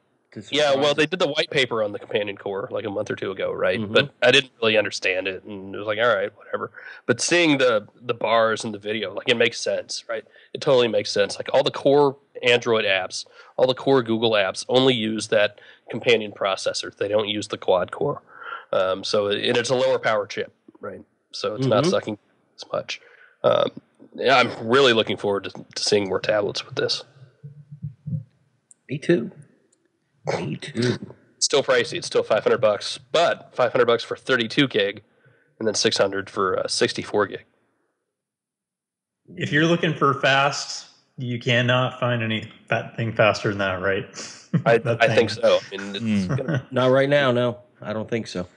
[SPEAKER 1] Yeah, well, they did the white paper on the companion core like a month or two ago, right?
[SPEAKER 2] Mhm.
[SPEAKER 1] But I didn't really understand it, and it was like, all right, whatever. But seeing the the bars in the video, like it makes sense, right? It totally makes sense. Like all the core Android apps, all the core Google apps only use that companion processor. They don't use the quad core. Um, so and it's a lower power chip, right? So it's not
[SPEAKER 2] Mhm.
[SPEAKER 1] sucking as much. Um, yeah, I'm really looking forward to, to seeing more tablets with this.
[SPEAKER 2] Me too. Me too.
[SPEAKER 1] still pricey. It's still 500 bucks, but 500 bucks for 32 gig, and then 600 for uh, 64 gig.
[SPEAKER 4] if you're looking for fast, you cannot find any fat thing faster than that, right? (laughs)
[SPEAKER 1] I, (laughs)
[SPEAKER 4] That
[SPEAKER 1] I think so. I mean, it's
[SPEAKER 5] Hmm.
[SPEAKER 1] gonna, (laughs)
[SPEAKER 2] Not right now, no. I don't think so.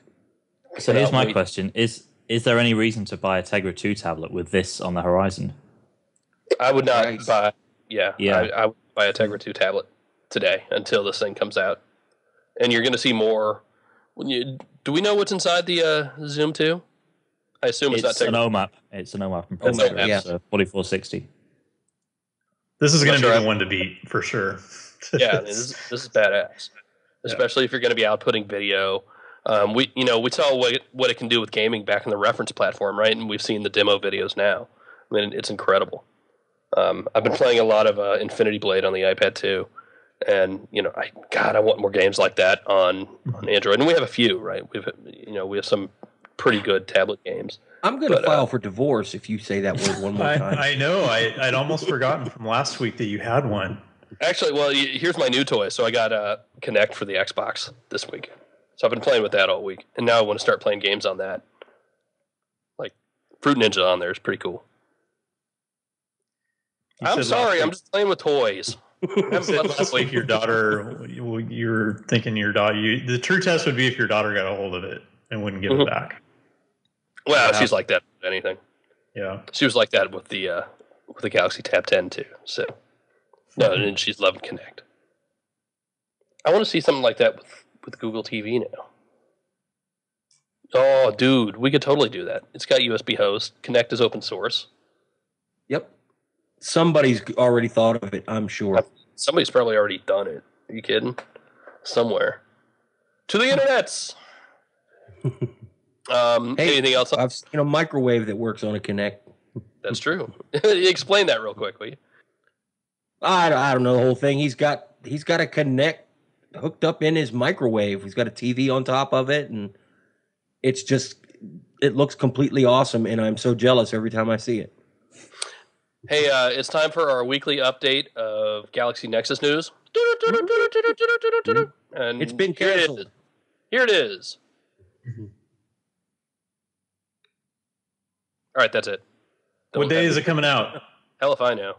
[SPEAKER 5] So here's my
[SPEAKER 1] wait.
[SPEAKER 5] question: Is is there any reason to buy a Tegra 2 tablet with this on the horizon?
[SPEAKER 1] I would not
[SPEAKER 2] Right.
[SPEAKER 1] buy. Yeah,
[SPEAKER 5] Yeah.
[SPEAKER 1] I, I would buy a Tegra 2 tablet today until this thing comes out, and you're going to see more. When you, do we know what's inside the uh, Xoom 2? I assume it's,
[SPEAKER 5] It's
[SPEAKER 1] not
[SPEAKER 5] an
[SPEAKER 1] Tegra.
[SPEAKER 5] OMAP. It's an OMAP
[SPEAKER 1] It's
[SPEAKER 5] compressor.
[SPEAKER 1] OMAP,
[SPEAKER 2] yeah.
[SPEAKER 5] It's a 4460.
[SPEAKER 4] This is going to be
[SPEAKER 1] sure
[SPEAKER 4] the one to beat for sure. (laughs)
[SPEAKER 1] yeah, I mean, this, is- this is badass. Especially if you're going to be outputting video. Um, we, you know, we saw what it, what it can do with gaming back in the reference platform, right? And we've seen the demo videos now. I mean, it's incredible. Um, I've been playing a lot of uh, Infinity Blade on the iPad too, and you know, I God, I want more games like that on on Android. And we have a few, right? We've, you know, we have some pretty good tablet games.
[SPEAKER 2] I'm going to
[SPEAKER 1] But, uh,
[SPEAKER 2] file for divorce if you say that word one more (laughs)
[SPEAKER 4] I,
[SPEAKER 2] time.
[SPEAKER 4] I know. I, I'd almost forgotten from last week that you had one.
[SPEAKER 1] Actually, well, here's my new toy. So I got uh, Kinect for the Xbox this week. So I've been playing with that all week, and now I want to start playing games on that. Like Fruit Ninja on there is pretty cool.
[SPEAKER 4] You
[SPEAKER 1] I'm sorry, I'm just playing with toys. I
[SPEAKER 4] you
[SPEAKER 1] haven't
[SPEAKER 4] said last week
[SPEAKER 1] week.
[SPEAKER 4] your daughter. You, you're thinking your daughter. You, the true test would be if your daughter got a hold of it and wouldn't give
[SPEAKER 1] Mhm.
[SPEAKER 4] it back.
[SPEAKER 1] Well,
[SPEAKER 4] Yeah.
[SPEAKER 1] she's like that with anything.
[SPEAKER 4] Yeah.
[SPEAKER 1] She was like that with the uh, with the Galaxy Tab 10 too. So no, and she's loving Kinect. I want to see something like that with with Google TV now. Oh, dude, we could totally do that. It's got USB host. Kinect is open source.
[SPEAKER 2] Yep. Somebody's already thought of it, I'm sure.
[SPEAKER 1] Somebody's probably already done it. Are you kidding? Somewhere. To the internets. (laughs) um,
[SPEAKER 2] Hey,
[SPEAKER 1] anything else?
[SPEAKER 2] I've seen a microwave that works on a Kinect.
[SPEAKER 1] That's true. (laughs) Explain that real quick, will you?
[SPEAKER 2] I, I don't know the whole thing. He's got he's got a Kinect hooked up in his microwave. He's got a TV on top of it, and it's just it looks completely awesome. And I'm so jealous every time I see it.
[SPEAKER 1] Hey, uh, it's time for our weekly update of Galaxy Nexus news. And
[SPEAKER 2] It's been
[SPEAKER 1] here it
[SPEAKER 2] canceled.
[SPEAKER 1] is. Here it is. All right, that's it.
[SPEAKER 4] What day is it coming out?
[SPEAKER 1] Hell if I know.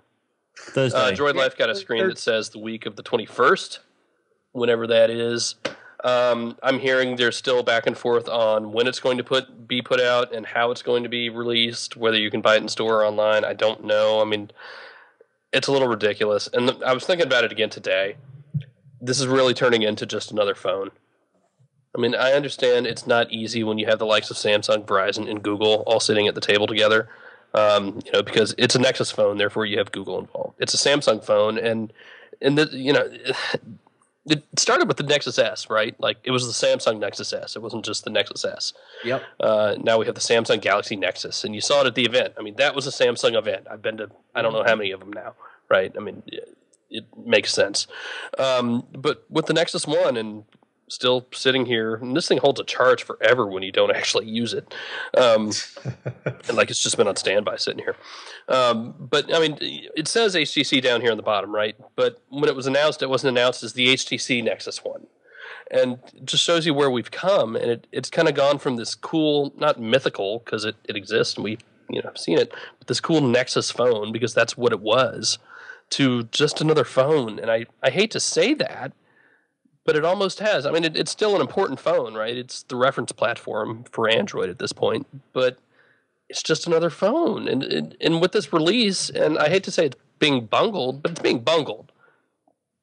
[SPEAKER 5] Thursday.
[SPEAKER 1] Uh, Droid Life got a screen that says the week of the 21st, whenever that is. Um, I'm hearing there's still back and forth on when it's going to put be put out and how it's going to be released, whether you can buy it in store or online. I don't know. I mean, it's a little ridiculous. And I was thinking about it again today. This is really turning into just another phone. I mean, I understand it's not easy when you have the likes of Samsung, Verizon, and Google all sitting at the table together um, you know, because it's a Nexus phone, therefore you have Google involved. It's a Samsung phone, and and the you know, it started with the Nexus S, right? Like it was the Samsung Nexus S. It wasn't just the Nexus S.
[SPEAKER 2] Yep.
[SPEAKER 1] Uh, now we have the Samsung Galaxy Nexus, and you saw it at the event. I mean, that was a Samsung event. I've been to I don't know how many of them now, right? I mean, it, it makes sense. Um, but with the Nexus One and still sitting here, and this thing holds a charge forever when you don't actually use it. Um, (laughs) and like it's just been on standby sitting here. Um, but I mean, it says HTC down here on the bottom, right? But when it was announced, it wasn't announced as the HTC Nexus One, and it just shows you where we've come. And it, it's kind of gone from this cool, not mythical because it, it exists and we you know have seen it, but this cool Nexus phone because that's what it was, to just another phone. And I I hate to say that. But it almost has. I mean, it, it's still an important phone, right? It's the reference platform for Android at this point. But it's just another phone. And, and and with this release, and I hate to say it's being bungled, but it's being bungled.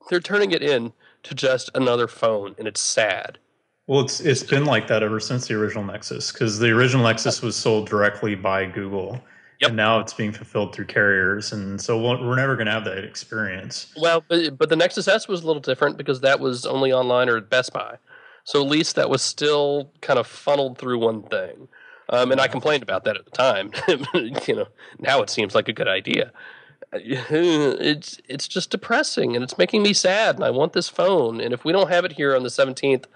[SPEAKER 1] They're turning it in to just another phone, and it's sad.
[SPEAKER 4] Well, it's it's been like that ever since the original Nexus because the original Nexus was sold directly by Google,
[SPEAKER 1] Yep.
[SPEAKER 4] and now it's being fulfilled through carriers, and so we're never going to have that experience.
[SPEAKER 1] Well, but, but the Nexus S was a little different because that was only online or at Best Buy. So at least that was still kind of funneled through one thing. Um, and I complained about that at the time. (laughs) you know, now it seems like a good idea. (laughs) It's it's just depressing and it's making me sad. And I want this phone. And if we don't have it here on the seventeenth,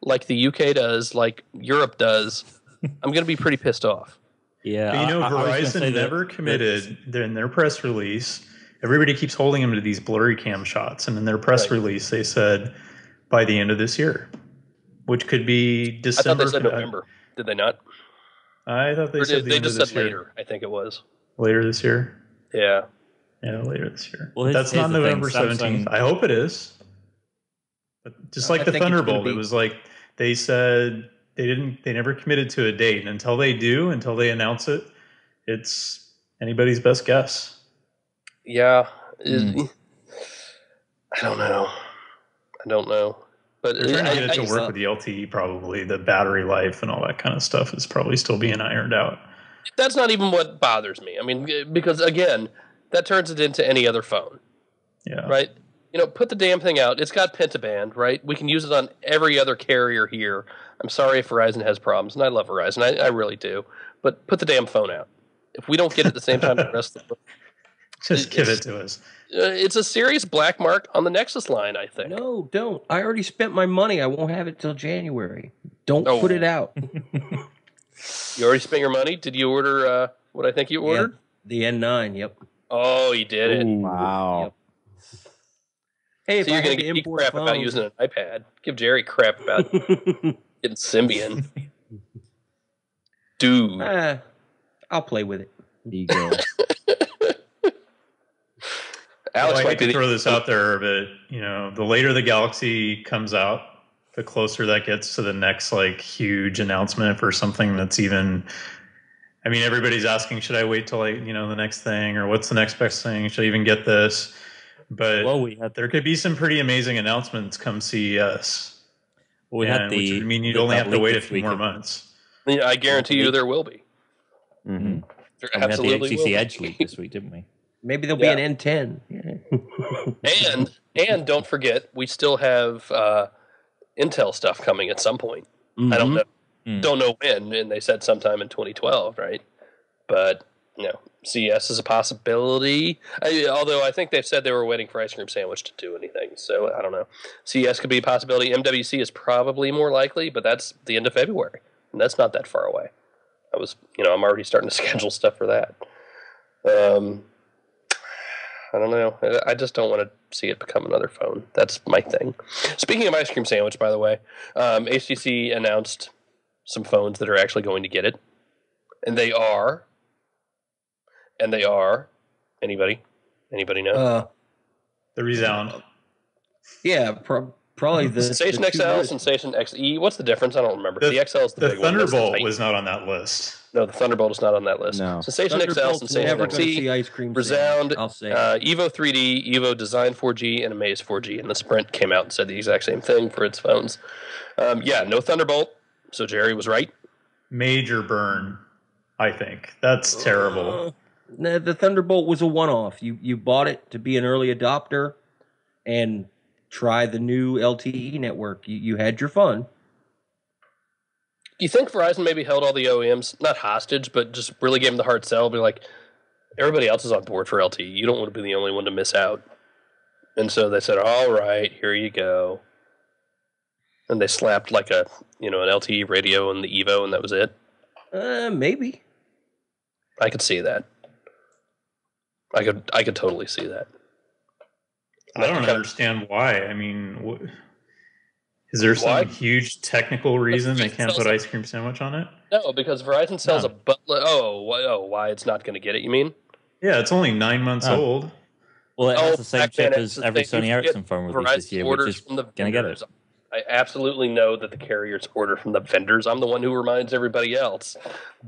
[SPEAKER 1] like the UK does, like Europe does, (laughs) I'm going to be pretty pissed off.
[SPEAKER 5] Yeah,
[SPEAKER 4] But you know,
[SPEAKER 5] I- I was
[SPEAKER 4] Verizon
[SPEAKER 5] that-
[SPEAKER 4] never committed they're in their press release. Everybody keeps holding them to these blurry cam shots, and in their press
[SPEAKER 1] Right.
[SPEAKER 4] release, they said by the end of this year, which could be December.
[SPEAKER 1] I thought
[SPEAKER 4] December.
[SPEAKER 1] they said November. Did they not?
[SPEAKER 4] I thought they
[SPEAKER 1] Or
[SPEAKER 4] said
[SPEAKER 1] did,
[SPEAKER 4] the
[SPEAKER 1] they
[SPEAKER 4] end
[SPEAKER 1] just
[SPEAKER 4] of this
[SPEAKER 1] said
[SPEAKER 4] year.
[SPEAKER 1] later. I think it was.
[SPEAKER 4] Later this year.
[SPEAKER 1] Yeah.
[SPEAKER 4] Yeah, later this year.
[SPEAKER 5] Well,
[SPEAKER 4] that's not November seventeenth. I hope it is. But just like
[SPEAKER 2] I
[SPEAKER 4] the
[SPEAKER 2] think it's gonna
[SPEAKER 4] Thunderbolt,
[SPEAKER 2] be-
[SPEAKER 4] it was like they said they didn't. They never committed to a date, and until they do, until they announce it, it's anybody's best guess.
[SPEAKER 1] Yeah. It-
[SPEAKER 5] Hmm.
[SPEAKER 1] I don't know. I don't know. But
[SPEAKER 4] They're trying to get it
[SPEAKER 1] I-
[SPEAKER 4] to
[SPEAKER 1] I-
[SPEAKER 4] work with the LTE. Probably the battery life and all that kind of stuff is probably still being ironed out.
[SPEAKER 1] that's not even what bothers me. I mean, because again, that turns it into any other phone.
[SPEAKER 4] Yeah.
[SPEAKER 1] right? You know, put the damn thing out. It's got pentaband, right? We can use it on every other carrier here. I'm sorry if Verizon has problems, and I love Verizon. I, I really do. But put the damn phone out. If we don't get it at the same time the rest of the (laughs)
[SPEAKER 4] Just give it to us.
[SPEAKER 1] uh, it's a serious black mark on the Nexus line, I think.
[SPEAKER 2] No, don't. I already spent my money. I won't have it till January. Don't
[SPEAKER 1] Oh.
[SPEAKER 2] put it out. (laughs)
[SPEAKER 1] You already spent your money? Did you order uh, what I think you
[SPEAKER 2] Yeah.
[SPEAKER 1] ordered?
[SPEAKER 2] The N9. Yep.
[SPEAKER 1] Oh, you did it.
[SPEAKER 3] Wow.
[SPEAKER 2] Hey, if
[SPEAKER 1] So
[SPEAKER 2] I
[SPEAKER 1] you're going to
[SPEAKER 2] to
[SPEAKER 1] give me
[SPEAKER 2] import
[SPEAKER 1] crap about using an iPad. Give Jerry crap about (laughs) getting Symbian. Dude.
[SPEAKER 2] Ah, I'll play with it.
[SPEAKER 3] Ego. (laughs)
[SPEAKER 1] Alex
[SPEAKER 4] well, I
[SPEAKER 1] might
[SPEAKER 4] hate to throw this (laughs) out there, but you know, the later the Galaxy comes out, the closer that gets to the next like huge announcement for something that's even. I mean, everybody's asking, should I wait till like you know the next thing, or what's the next best thing? Should I even get this? But
[SPEAKER 5] Well, we had
[SPEAKER 4] there could be some pretty amazing announcements come CES.
[SPEAKER 5] well, we
[SPEAKER 4] and
[SPEAKER 5] had
[SPEAKER 4] which
[SPEAKER 5] the.
[SPEAKER 4] would mean you'd only have to wait a few more months.
[SPEAKER 1] Yeah, I guarantee you there will be.
[SPEAKER 3] Mm-hmm.
[SPEAKER 1] There
[SPEAKER 5] and we had the
[SPEAKER 1] absolutely
[SPEAKER 5] HTC. Edge leak this week, didn't we? (laughs)
[SPEAKER 2] Maybe there'll
[SPEAKER 1] Yeah.
[SPEAKER 2] be an N10. Yeah. (laughs)
[SPEAKER 1] and and don't forget, we still have uh, Intel stuff coming at some point. I don't
[SPEAKER 2] Mhm.
[SPEAKER 1] know,
[SPEAKER 5] Mm.
[SPEAKER 1] don't know when, and they said sometime in 2012, right? But you know, CES is a possibility. I, although I think they've said they were waiting for Ice Cream Sandwich to do anything, so I don't know. CES could be a possibility. MWC is probably more likely, but that's the end of February, and that's not that far away. I was, you know, I'm already starting to (laughs) schedule stuff for that. Um, I don't know. I- I just don't want to see it become another phone. That's my thing. Speaking of ice cream sandwich, by the way, um, HTC announced some phones that are actually going to get it, and they are, and they are. Anybody? Anybody know?
[SPEAKER 2] Uh,
[SPEAKER 4] The Rezound.
[SPEAKER 2] yeah, pro- probably the (laughs)
[SPEAKER 1] Sensation
[SPEAKER 2] the
[SPEAKER 1] XL,
[SPEAKER 2] worst-
[SPEAKER 1] Sensation XE. What's the difference? I don't remember.
[SPEAKER 4] The-
[SPEAKER 1] The, XL is the,
[SPEAKER 4] The
[SPEAKER 1] big one. That's the
[SPEAKER 4] Thunderbolt
[SPEAKER 1] Titan.
[SPEAKER 4] was not on that list.
[SPEAKER 1] no. The Thunderbolt is not on that list.
[SPEAKER 3] No.
[SPEAKER 1] Sensation XL,
[SPEAKER 2] Thunderbolt's
[SPEAKER 1] Sensation
[SPEAKER 2] never gonna see
[SPEAKER 1] XE,
[SPEAKER 2] ice cream. Rezound, I'll say.
[SPEAKER 1] uh, Evo 3D, Evo Design 4G, and Amaze 4G. And the Sprint came out and said the exact same thing for its phones. Um, yeah, no Thunderbolt. So Jerry was right.
[SPEAKER 4] Major burn, I think. That's terrible.
[SPEAKER 2] The Thunderbolt was a one-off. You you bought it to be an early adopter and try the new LTE network. You you had your fun.
[SPEAKER 1] Do you think Verizon maybe held all the OEMs not hostage, but just really gave them the hard sell? Be like, everybody else is on board for LTE. You don't want to be the only one to miss out. And so they said, "All right, here you go." And they slapped like a you know an LTE radio in the Evo, and that was it.
[SPEAKER 2] Uh, maybe.
[SPEAKER 1] I could see that. I could I could totally see that.
[SPEAKER 4] I don't understand why. I mean, wh- is there some huge technical reason they can't put ice cream sandwich on it?
[SPEAKER 1] No, because Verizon sells
[SPEAKER 4] No.
[SPEAKER 1] a buttload. Oh, why, oh, why it's not going to get it? You mean?
[SPEAKER 4] Yeah, it's only nine months
[SPEAKER 5] Oh.
[SPEAKER 4] old.
[SPEAKER 5] Well, it
[SPEAKER 1] Oh,
[SPEAKER 5] has the same
[SPEAKER 1] back
[SPEAKER 5] chip as every. Sony Ericsson phone released this year, which is
[SPEAKER 1] from the
[SPEAKER 5] going to get it.
[SPEAKER 1] I absolutely know that the carriers order from the vendors. I'm the one who reminds everybody else,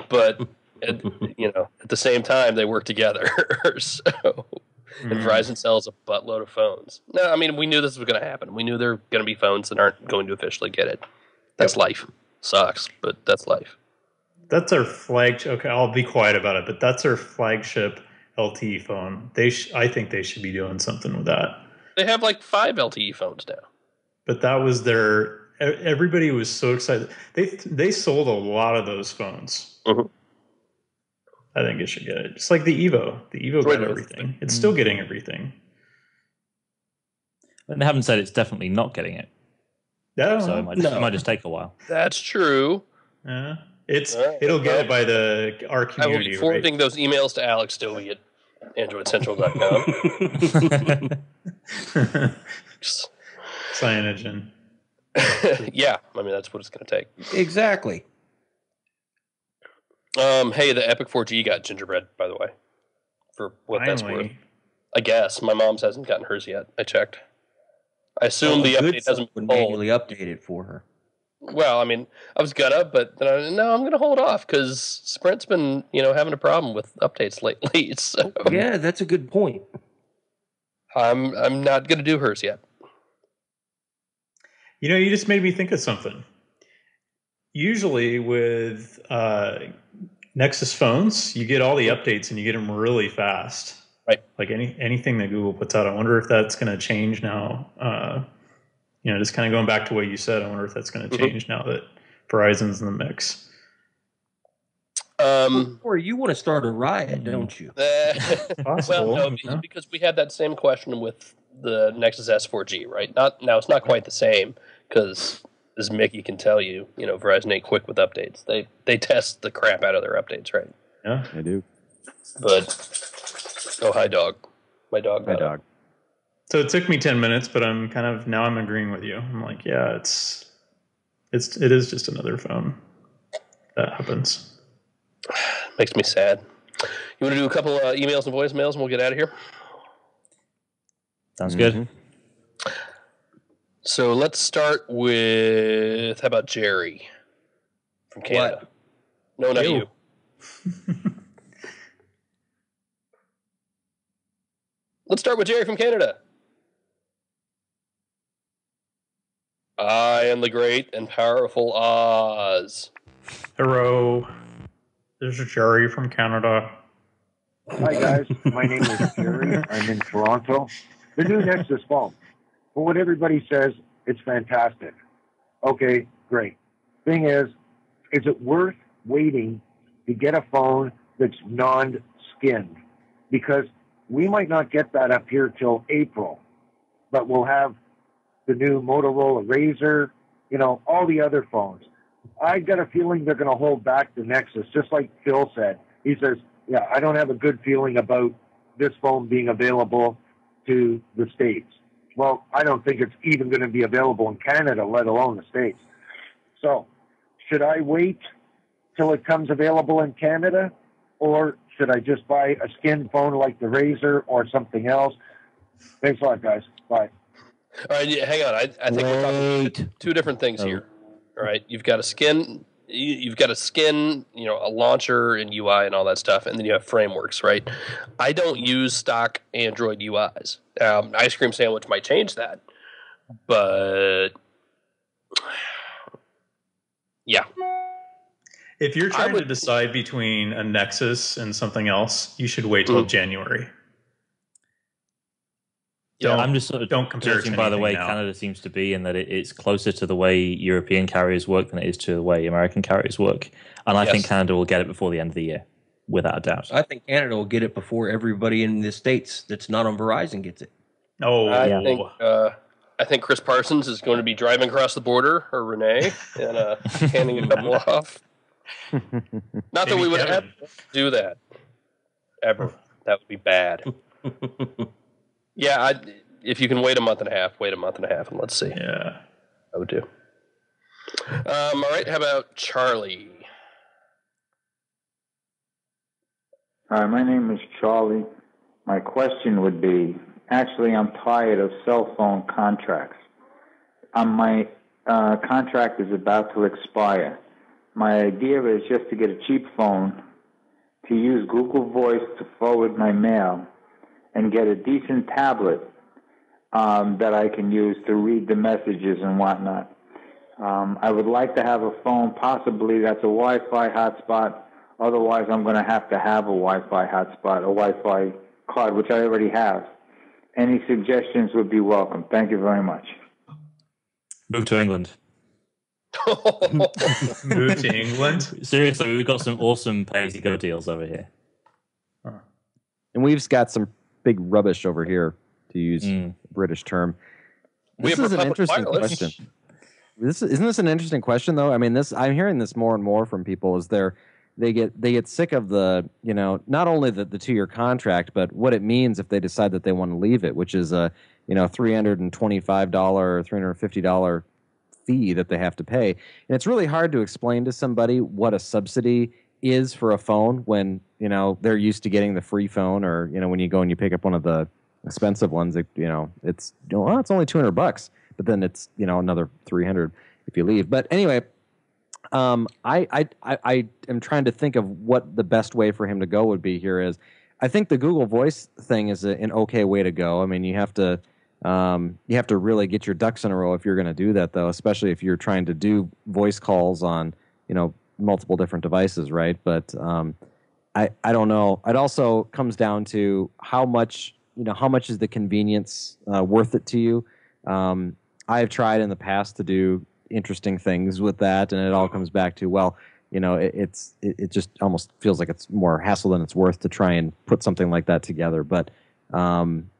[SPEAKER 1] but (laughs) at, (laughs) you know, at the same time, they work together. (laughs) so, and
[SPEAKER 4] Mhm.
[SPEAKER 1] Verizon sells a buttload of phones. No, I mean, we knew this was going to happen. We knew there were going to be phones that aren't going to officially get it. That's life. Sucks, but that's life.
[SPEAKER 4] That's our flagship. Okay, I'll be quiet about it, but that's our flagship LTE phone. They, sh- I think they should be doing something with that.
[SPEAKER 1] They have like five LTE phones now.
[SPEAKER 4] But that was their. Everybody was so excited. They they sold a lot of those phones.
[SPEAKER 1] Mhm.
[SPEAKER 4] I think it should get it. Just like the Evo. The Evo
[SPEAKER 1] Right,
[SPEAKER 4] got
[SPEAKER 1] no,
[SPEAKER 4] everything. It's still mm. getting everything.
[SPEAKER 5] And they haven't said it's definitely not getting it,
[SPEAKER 4] Yeah.
[SPEAKER 5] so it might, just,
[SPEAKER 2] No.
[SPEAKER 5] it might just take a while.
[SPEAKER 1] That's true.
[SPEAKER 4] Yeah. It's
[SPEAKER 1] All right.
[SPEAKER 4] it'll get it by the our community.
[SPEAKER 1] I will be
[SPEAKER 4] community, right?
[SPEAKER 1] forwarding those emails to Alex Dobie at androidcentral.com.
[SPEAKER 4] Cyanogen. (laughs) (laughs) (laughs)
[SPEAKER 1] yeah, I mean that's what it's going to take.
[SPEAKER 2] exactly.
[SPEAKER 1] Um, hey, the Epic 4G got gingerbread, by the way, for what that's worth. I guess my mom's hasn't gotten hers yet. I checked. I assume
[SPEAKER 2] Well,
[SPEAKER 1] the update hasn't
[SPEAKER 2] would
[SPEAKER 1] been
[SPEAKER 2] manually update it for her.
[SPEAKER 1] Well, I mean, I was gonna, but then I, no, I'm gonna hold off because Sprint's been, you know, having a problem with updates lately. (laughs) So
[SPEAKER 2] Yeah, that's a good point.
[SPEAKER 1] I'm I'm not gonna do hers yet.
[SPEAKER 4] You know, you just made me think of something. Usually with uh, Nexus phones, you get all the updates and you get them really fast.
[SPEAKER 1] Right.
[SPEAKER 4] Like any anything that Google puts out, I wonder if that's going to change now. Uh, you know, just kind of going back to what you said, I wonder if that's going to
[SPEAKER 1] Mhm.
[SPEAKER 4] change now that Verizon's in the mix.
[SPEAKER 1] Um,
[SPEAKER 2] Or you want to start a riot, don't you?
[SPEAKER 1] uh, (laughs) well, no,
[SPEAKER 4] you
[SPEAKER 1] because we had that same question with the Nexus S4G, right? Not now, it's not quite the same because, as Mickey can tell you, you know, Verizon ain't quick with updates. They they test the crap out of their updates, right?
[SPEAKER 4] Yeah.
[SPEAKER 3] I do.
[SPEAKER 1] But oh, hi, dog, my dog.
[SPEAKER 3] My
[SPEAKER 1] got up.
[SPEAKER 3] dog.
[SPEAKER 4] So it took me ten minutes, but I'm kind of now I'm agreeing with you. I'm like, yeah, it's it's it is just another phone. That happens. (sighs)
[SPEAKER 1] Makes me sad. You want to do a couple uh, emails and voicemails, and we'll get out of here.
[SPEAKER 5] Sounds
[SPEAKER 3] Mhm.
[SPEAKER 5] good.
[SPEAKER 1] So let's start with how about Jerry from Canada? No, not
[SPEAKER 2] Ew.
[SPEAKER 1] you. (laughs) Let's start with Jerry from Canada. I am the great and powerful Oz.
[SPEAKER 4] Hello, this is Jerry from Canada.
[SPEAKER 7] Hi guys, my name is Jerry. I'm in Toronto. The new Nexus phone. For what everybody says, it's fantastic. Okay, great. Thing is, is it worth waiting to get a phone that's non-skinned? Because we might not get that up here till April, but we'll have the new Motorola RAZR, you know, all the other phones. I got a feeling they're going to hold back the Nexus, just like Phil said. He says, yeah, I don't have a good feeling about this phone being available to the States. Well, I don't think it's even going to be available in Canada, let alone the States. So, should I wait till it comes available in Canada, or should I just buy a skin phone like the RAZR or something else? Thanks a lot, guys. Bye.
[SPEAKER 1] All right, yeah, hang on. I, I think we're talking two different things
[SPEAKER 5] Oh.
[SPEAKER 1] here. All right, you've got a skin, you- you've got a skin, you know, a launcher and UI and all that stuff, and then you have frameworks, right? I don't use stock Android UIs. Um, Ice cream sandwich might change that, but (sighs) yeah,
[SPEAKER 4] If you're trying to decide between a Nexus and something else, you should wait till
[SPEAKER 1] Mm.
[SPEAKER 4] January.
[SPEAKER 1] Yeah,
[SPEAKER 4] Don't,
[SPEAKER 5] I'm just sort of
[SPEAKER 4] don't compare it
[SPEAKER 5] judging by the way
[SPEAKER 4] now.
[SPEAKER 5] Canada seems to be, in that it, it's closer to the way European carriers work than it is to the way American carriers work. And I think Canada will get it before the end of the year, without a doubt.
[SPEAKER 2] I think Canada will get it before everybody in the states that's not on Verizon gets it.
[SPEAKER 4] Oh,
[SPEAKER 1] I think uh, I think Chris Parsons is going to be driving across the border, or Rene, (laughs) and uh, handing a couple (laughs) off. Not that
[SPEAKER 4] Maybe
[SPEAKER 1] we would ever do that ever. That would be bad. (laughs) Yeah, I, if you can wait a month and a half, wait a month and a half, and let's see.
[SPEAKER 4] yeah.
[SPEAKER 1] I would do. Um, all right, how about Charlie?
[SPEAKER 8] Hi, my name is Charlie. My question would be actually, I'm tired of cell phone contracts. Um, my uh, contract is about to expire. My idea is just to get a cheap phone, to use Google Voice to forward my mail, and get a decent tablet um, that I can use to read the messages and whatnot. Um, I would like to have a phone, possibly that's a Wi Fi hotspot. Otherwise, I'm going to have to have a Wi Fi hotspot, a Wi Fi card, which I already have. Any suggestions would be welcome. Thank you very much.
[SPEAKER 5] Move to England. (laughs)
[SPEAKER 4] Move to England.
[SPEAKER 5] Seriously, we've got some awesome pay as you go deals over here.
[SPEAKER 3] And we've got some big rubbish over here, to use
[SPEAKER 5] Mm.
[SPEAKER 3] a British term. This
[SPEAKER 1] have
[SPEAKER 3] is an interesting
[SPEAKER 1] Wireless.
[SPEAKER 3] question. This isn't this an interesting question though. I mean, this I'm hearing this more and more from people. Is they're they get they get sick of the you know not only the, the two year contract, but what it means if they decide that they want to leave it, which is a you know three hundred and twenty five dollar or three hundred fifty dollar fee that they have to pay. And it's really hard to explain to somebody what a subsidy is for a phone when you know they're used to getting the free phone, or you know when you go and you pick up one of the expensive ones, it, you know it's well, it's only two hundred bucks, but then it's you know another three hundred if you leave. But anyway, um, I, I I I am trying to think of what the best way for him to go would be here. Is I think the Google Voice thing is a, an okay way to go. I mean, you have to um, you have to really get your ducks in a row if you're going to do that, though. Especially if you're trying to do voice calls on you know multiple different devices, right? But um, I, I don't know. It also comes down to how much you know how much is the convenience uh, worth it to you. Um, I have tried in the past to do interesting things with that, and it all comes back to well, you know, it, it's it, it just almost feels like it's more hassle than it's worth to try and put something like that together. But um,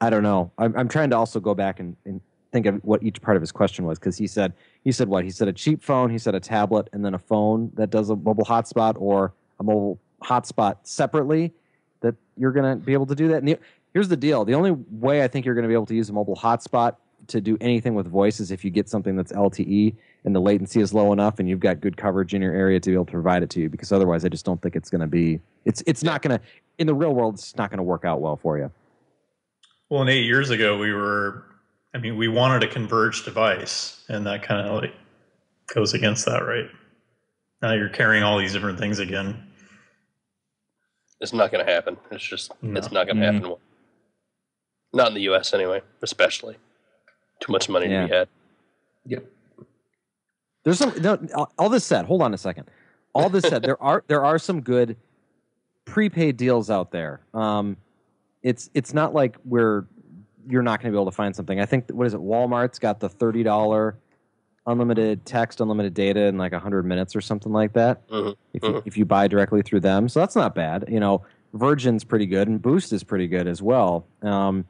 [SPEAKER 3] I don't know. I'm, I'm trying to also go back and, and think of what each part of his question was because he said he said what he said a cheap phone, he said a tablet, and then a phone that does a mobile hotspot or a mobile hotspot separately. That you're going to be able to do that. And the, here's the deal: the only way I think you're going to be able to use a mobile hotspot to do anything with voice is if you get something that's LTE and the latency is low enough and you've got good coverage in your area to be able to provide it to you. Because otherwise, I just don't think it's going to be. It's it's not going to in the real world. It's not going to work out well for you.
[SPEAKER 4] Well, and eight years ago, we were. I mean, we wanted a converged device, and that kind of like goes against that, right? Now you're carrying all these different things again.
[SPEAKER 1] It's not going to happen. It's just
[SPEAKER 4] No.
[SPEAKER 1] it's not going to
[SPEAKER 5] Mhm.
[SPEAKER 1] happen. Not in the U.S. anyway, especially. Too much money
[SPEAKER 3] Yeah.
[SPEAKER 1] to be had.
[SPEAKER 2] Yep.
[SPEAKER 3] There's some no, all- all this said. Hold on a second. All this said, there are there are some good prepaid deals out there. Um, it's it's not like we're you're not going to be able to find something. I think what is it? Walmart's got the thirty dollar unlimited text, unlimited data in like hundred minutes or something like that.
[SPEAKER 1] Mhm.
[SPEAKER 3] If you,
[SPEAKER 1] Mhm.
[SPEAKER 3] if you buy directly through them, so that's not bad. You know, Virgin's pretty good and Boost is pretty good as well. Um,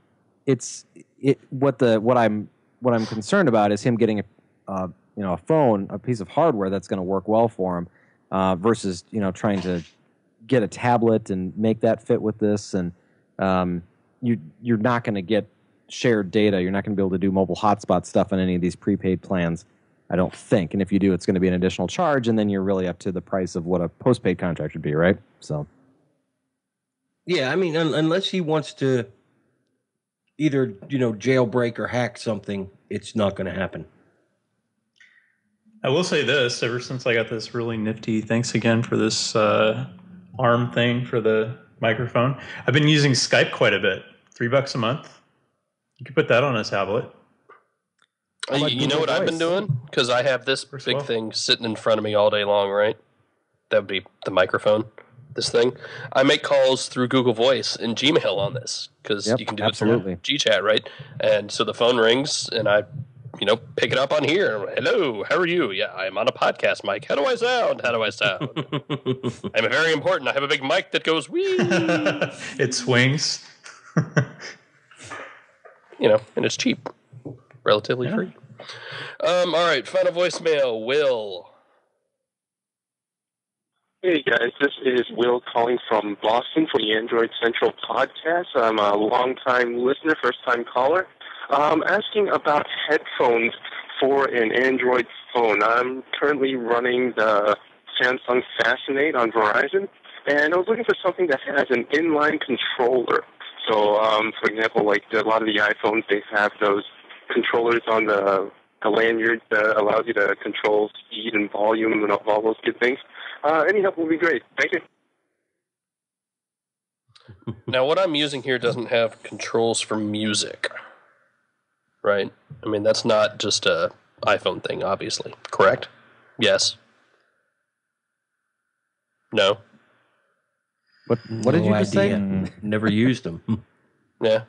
[SPEAKER 3] it's it what the what I'm what I'm concerned about is him getting a uh, you know a phone, a piece of hardware that's going to work well for him, uh, versus you know trying to get a tablet and make that fit with this, and um, you you're not going to get shared data. You're not going to be able to do mobile hotspot stuff on any of these prepaid plans. I don't think, and if you do, it's going to be an additional charge, and then you're really up to the price of what a postpaid contract would be, right? So,
[SPEAKER 2] Yeah, I mean, un- unless he wants to either you know jailbreak or hack something, it's not going to happen.
[SPEAKER 4] I will say this: ever since I got this really nifty, thanks again for this uh, arm thing for the microphone. I've been using Skype quite a bit. Three bucks a month. You could put that on a tablet.
[SPEAKER 1] Uh,
[SPEAKER 3] about
[SPEAKER 1] you, you know
[SPEAKER 3] Google
[SPEAKER 1] what I've been doing? Because I have this
[SPEAKER 4] First
[SPEAKER 1] big
[SPEAKER 4] of all-
[SPEAKER 1] thing sitting in front of me all day long, right? That would be the microphone. This thing. I make calls through Google Voice and Gmail on this because
[SPEAKER 3] Yep,
[SPEAKER 1] you can do
[SPEAKER 3] absolutely.
[SPEAKER 1] it through GChat, right? And so the phone rings and I, you know, pick it up on here. Hello, how are you? Yeah, I'm on a podcast Mike. How do I sound? How do I sound? (laughs) I'm very important. I have a big mic that goes wee. (laughs)
[SPEAKER 4] it swings. (laughs)
[SPEAKER 1] you know, and it's cheap, relatively
[SPEAKER 4] Yeah.
[SPEAKER 1] free. Um, all right, final voicemail. Will.
[SPEAKER 9] Hey guys, this is Will calling from Boston for the Android Central podcast. I'm a long-time listener, first-time caller. Um, asking about headphones for an Android phone. I'm currently running the Samsung Fascinate on Verizon, and I was looking for something that has an inline controller. So, um, for example, like a lot of the iPhones, they have those controllers on the, the lanyard that allows you to control speed and volume and all those good things. Uh, any help would be great. Thank you.
[SPEAKER 1] Now, what I'm using here doesn't have controls for music, right? I mean, that's not just a iPhone thing, obviously. Correct? Yes. No.
[SPEAKER 3] What what did
[SPEAKER 2] No
[SPEAKER 3] you just say?
[SPEAKER 2] Never used them. (laughs)
[SPEAKER 1] Yeah.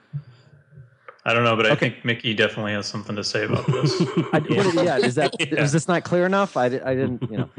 [SPEAKER 4] I don't know, but I
[SPEAKER 3] Okay.
[SPEAKER 4] think Mickey definitely has something to say about this. (laughs)
[SPEAKER 3] I, what did- yeah, is that (laughs) is
[SPEAKER 4] Yeah.
[SPEAKER 3] this not clear enough? I, I didn't, you know.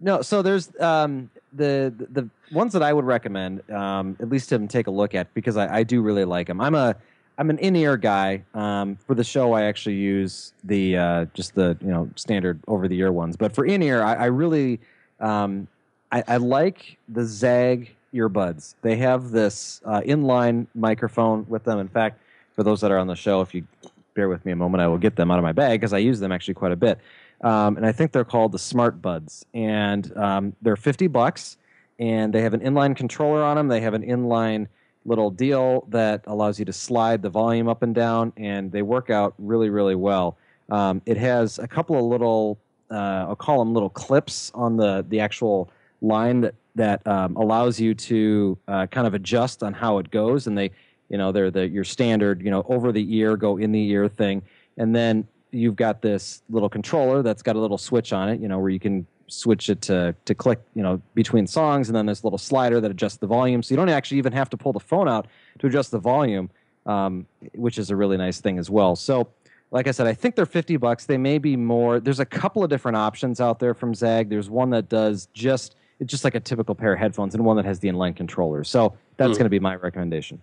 [SPEAKER 3] No, so there's um, the the ones that I would recommend, um, at least to take a look at because I, I do really like them. I'm a I'm an in-ear guy. Um, for the show, I actually use the uh, just the you know standard over-the-ear ones. But for in-ear, I, I really um, I, I like the Zagg earbuds. They have this uh, inline microphone with them. In fact, for those that are on the show, if you bear with me a moment, I will get them out of my bag because I use them actually quite a bit. Um, and I think they're called the Smart Buds, and um, they're fifty bucks, and they have an inline controller on them. They have an inline little deal that allows you to slide the volume up and down, and they work out really, really well. Um, it has a couple of little, uh, I'll call them little clips on the the actual line that that um, allows you to uh, kind of adjust on how it goes, and they, you know, they're the your standard, you know, over the ear, go in the ear thing, and then you've got this little controller that's got a little switch on it, you know, where you can switch it to to click, you know, between songs, and then there's a little slider that adjusts the volume. So you don't actually even have to pull the phone out to adjust the volume, um, which is a really nice thing as well. So. Like I said, I think they're 50 bucks. They may be more. There's a couple of different options out there from Zagg. There's one that does just it's just like a typical pair of headphones, and one that has the inline controller. So that's
[SPEAKER 1] Hmm.
[SPEAKER 3] going to be my recommendation.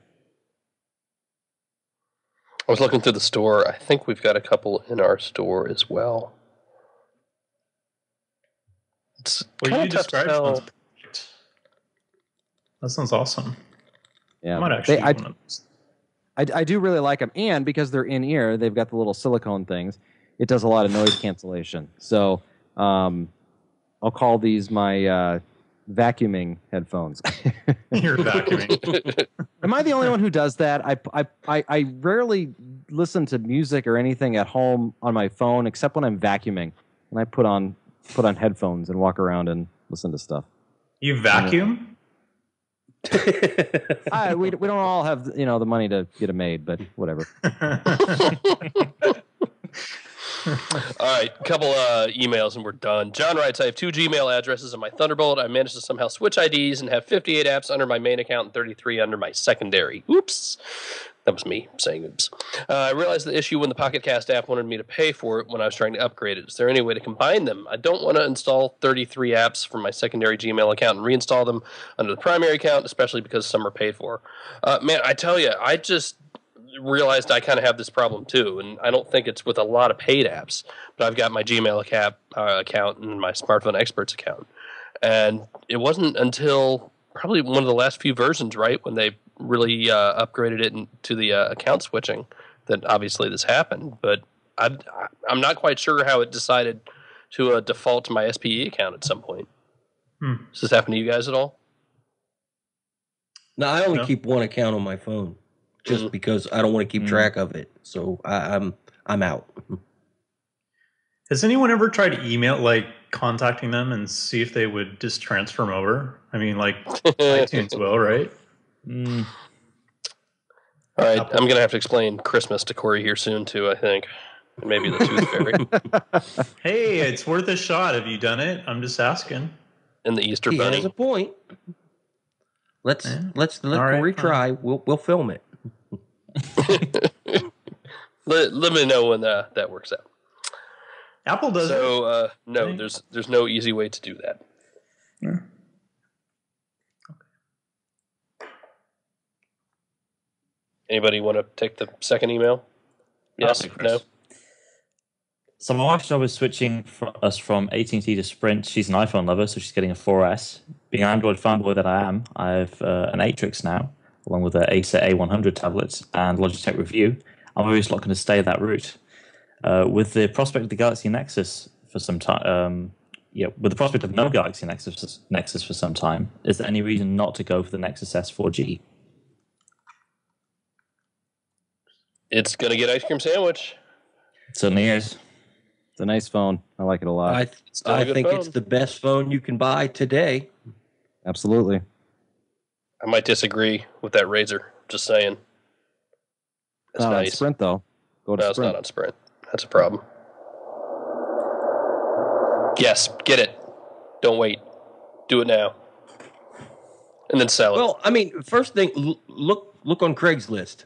[SPEAKER 1] I was looking through the store. I think we've got a couple in our store as well. It's
[SPEAKER 4] Well, you
[SPEAKER 1] tough to
[SPEAKER 4] described sounds perfect. That sounds awesome.
[SPEAKER 3] Yeah,
[SPEAKER 4] I might
[SPEAKER 3] They-
[SPEAKER 4] actually
[SPEAKER 3] I,
[SPEAKER 4] get those.
[SPEAKER 3] I, I do really like them, and because they're in ear, they've got the little silicone things. It does a lot of noise cancellation. So um, I'll call these my uh, vacuuming headphones. (laughs)
[SPEAKER 4] You're vacuuming.
[SPEAKER 3] Am I the only one who does that? I, I, I, I rarely listen to music or anything at home on my phone except when I'm vacuuming, and I put on put on headphones and walk around and listen to stuff.
[SPEAKER 4] You vacuum? (laughs)
[SPEAKER 3] I, we, we don't all have you know the money to get a maid, but whatever. (laughs)
[SPEAKER 1] All right, couple uh, emails and we're done. John writes, I have two Gmail addresses on my Thunderbolt. I managed to somehow switch IDs and have 58 apps under my main account and 33 under my secondary. Oops. That was me saying oops. Uh, I realized the issue when the Pocket Cast app wanted me to pay for it when I was trying to upgrade it. Is there any way to combine them? I don't want to install 33 apps from my secondary Gmail account and reinstall them under the primary account, especially because some are paid for. Uh, man, I tell you, I just realized I kind of have this problem too, and I don't think it's with a lot of paid apps, but I've got my Gmail account, uh, account and my Smartphone Experts account, and it wasn't until probably one of the last few versions, right, when they really uh, upgraded it to the uh, account switching, that obviously this happened. But I, I'm not quite sure how it decided to uh, default to my SPE account at some point.
[SPEAKER 4] Hmm.
[SPEAKER 1] Does this happen to you guys at all?
[SPEAKER 2] No, I only
[SPEAKER 4] No.
[SPEAKER 2] keep one account on my phone, just
[SPEAKER 1] Mhm.
[SPEAKER 2] because I don't want to keep
[SPEAKER 5] Mm.
[SPEAKER 2] track of it. So I, I'm I'm out. (laughs)
[SPEAKER 4] Has anyone ever tried to email, like contacting them and see if they would just transfer them over? I mean, like iTunes (laughs) will, right?
[SPEAKER 5] Mm,
[SPEAKER 1] All right,
[SPEAKER 4] Apple.
[SPEAKER 1] I'm gonna have to explain Christmas to Corey here soon too. I think, and maybe the Tooth Fairy (laughs)
[SPEAKER 4] Hey, it's worth a shot. Have you done it? I'm just asking.
[SPEAKER 1] and the Easter
[SPEAKER 2] He
[SPEAKER 1] Bunny.
[SPEAKER 2] has a point. Let's
[SPEAKER 4] Yeah.
[SPEAKER 2] let's let
[SPEAKER 4] All right,
[SPEAKER 2] Corey
[SPEAKER 4] fine.
[SPEAKER 2] try. We'll we'll film it. (laughs)
[SPEAKER 1] let, let me know when uh, that works out.
[SPEAKER 4] Apple does it.
[SPEAKER 1] so uh, no, there's there's no easy way to do that.
[SPEAKER 4] Yeah.
[SPEAKER 1] Anybody want to take the second email? Yes. No.
[SPEAKER 5] So my wife's job is switching fr us from AT&T to Sprint. She's an iPhone lover, so she's getting a 4S. Being an Android fanboy that I am, I have uh, an Atrix now, along with an Acer A100 tablets and Logitech Revue. I'm obviously not going to stay that route. Uh, with the prospect of the Galaxy Nexus for some time, um, yeah, with the prospect of no Galaxy Nexus Nexus for some time, is there any reason not to go for the Nexus S 4G?
[SPEAKER 1] It's gonna get ice cream sandwich.
[SPEAKER 5] It certainly is.
[SPEAKER 3] It's a nice phone. I like it a lot.
[SPEAKER 2] I
[SPEAKER 1] still a
[SPEAKER 2] I
[SPEAKER 1] good
[SPEAKER 2] think
[SPEAKER 1] phone.
[SPEAKER 2] it's the best phone you can buy today.
[SPEAKER 3] Absolutely.
[SPEAKER 1] I might disagree with that RAZR. Just saying. It's
[SPEAKER 3] Not on. Sprint though. Go to
[SPEAKER 1] No, it's
[SPEAKER 3] Sprint.
[SPEAKER 1] not on Sprint. That's a problem. Yes, get it. Don't wait. Do it now. And then sell it.
[SPEAKER 2] Well, I mean, first thing, look look on Craigslist.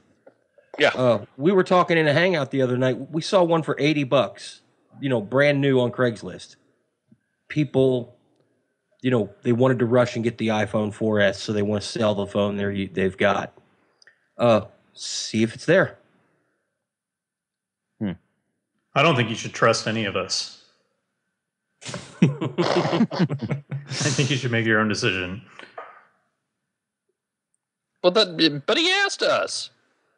[SPEAKER 1] Yeah.
[SPEAKER 2] Uh, we were talking in a hangout the other night. We saw one for eighty bucks. You know, brand new on Craigslist. People, you know, they wanted to rush and get the iPhone 4S, so they want to sell the phone they they've got. Uh, see if it's there.
[SPEAKER 4] I don't think you should trust any of us. (laughs) I think you should make your own decision.
[SPEAKER 1] Well, that, but he asked us.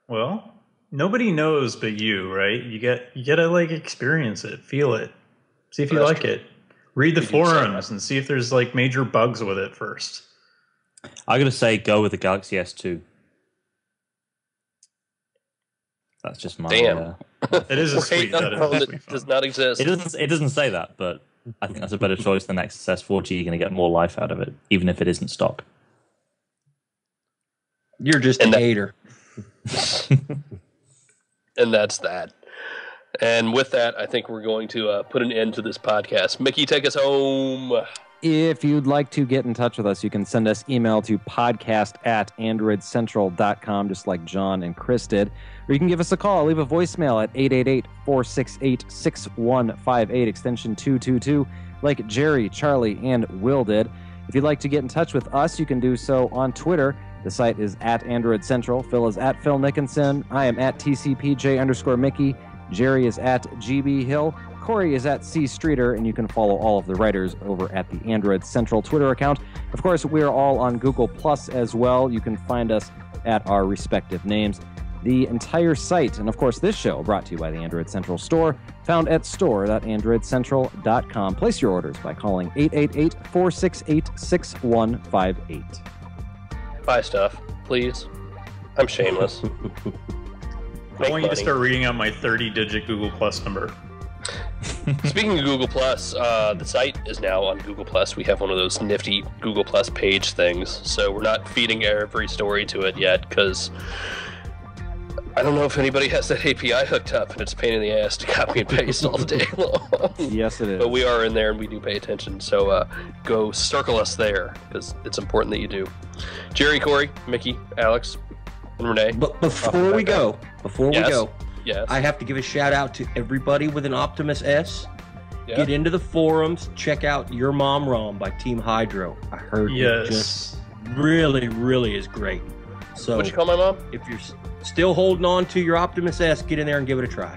[SPEAKER 4] Well, nobody knows but you, right? You get you gotta like experience it, feel it, see if you
[SPEAKER 1] That's
[SPEAKER 4] like
[SPEAKER 1] true.
[SPEAKER 4] it. Read the
[SPEAKER 1] You do
[SPEAKER 4] forums and see if there's like major bugs with it first.
[SPEAKER 5] I'm going to say go with the Galaxy S2. That's just my.
[SPEAKER 1] Damn.
[SPEAKER 5] Uh, (laughs)
[SPEAKER 4] It is a
[SPEAKER 1] Wait,
[SPEAKER 4] sweet. That
[SPEAKER 1] a
[SPEAKER 4] is
[SPEAKER 1] phone
[SPEAKER 4] a
[SPEAKER 1] that
[SPEAKER 4] sweet phone.
[SPEAKER 1] does not exist.
[SPEAKER 5] it doesn't. It doesn't say that, but I think that's a better choice than Nexus S4G. You're going to get more life out of it, even if it isn't stock.
[SPEAKER 2] You're just
[SPEAKER 1] And
[SPEAKER 2] a
[SPEAKER 1] that-
[SPEAKER 2] hater. (laughs)
[SPEAKER 1] and that's that. And with that, I think we're going to uh, put an end to this podcast. Mickey, take us home.
[SPEAKER 3] If you'd like to get in touch with us, you can send us email to podcast at androidcentral.com, just like John and Chris did. Or you can give us a call, leave a voicemail at 888 468 6158, extension 222, like Jerry, Charlie, and Will did. If you'd like to get in touch with us, you can do so on Twitter. The site is at Android Central. Phil is at Phil Nickinson. I am at TCPJ underscore Mickey. Jerry is at GB Hill. Corey is at C Streeter, and you can follow all of the writers over at the Android Central Twitter account. Of course, we are all on Google Plus as well. You can find us at our respective names. The entire site, and of course, this show brought to you by the Android Central Store, found at store.androidcentral.com. Place your orders by calling 888 468 6158.
[SPEAKER 1] Buy stuff, please. I'm shameless. (laughs)
[SPEAKER 4] I
[SPEAKER 1] Make
[SPEAKER 4] want you to start reading out my 30-digit Google Plus number. (laughs)
[SPEAKER 1] Speaking of Google Plus, uh, the site is now on Google Plus. We have one of those nifty Google Plus page things, so we're not feeding every story to it yet because I don't know if anybody has that API hooked up, and it's a pain in the ass to copy and paste all the (laughs) day long.
[SPEAKER 3] Yes, it is.
[SPEAKER 1] But we are in there, and we do pay attention. So uh, go circle us there because it's important that you do. Jerry, Corey, Mickey, Alex, and Rene.
[SPEAKER 2] But before we go, before
[SPEAKER 1] Yes.
[SPEAKER 2] we go,
[SPEAKER 1] Yes.
[SPEAKER 2] I have to give a shout out to everybody with an Optimus S.
[SPEAKER 1] Yeah.
[SPEAKER 2] Get into the forums, check out Your Mom Rom by Team Hydro. I heard it just really, really is great. So
[SPEAKER 1] What'd you call my mom?
[SPEAKER 2] if you're still holding on to your Optimus S, get in there and give it a try.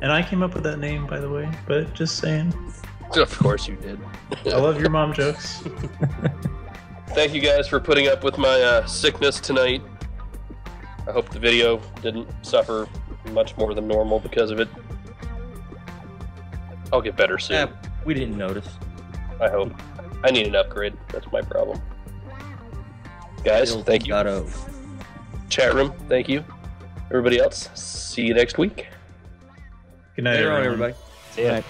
[SPEAKER 4] And I came up with that name, by the way. But just saying,
[SPEAKER 1] Of course you did.
[SPEAKER 4] I love your mom jokes. (laughs)
[SPEAKER 1] Thank you guys for putting up with my uh, sickness tonight. I hope the video didn't suffer much more than normal because of it. I'll get better soon.
[SPEAKER 2] Yeah, we didn't notice.
[SPEAKER 1] I hope. I need an upgrade. That's my problem. Guys,
[SPEAKER 2] Still
[SPEAKER 1] thank you.
[SPEAKER 2] gotta-
[SPEAKER 1] Chat room, thank you. Everybody else, see you next week.
[SPEAKER 4] Good night,
[SPEAKER 2] Later on,
[SPEAKER 4] everyone.
[SPEAKER 2] everybody.
[SPEAKER 3] See ya.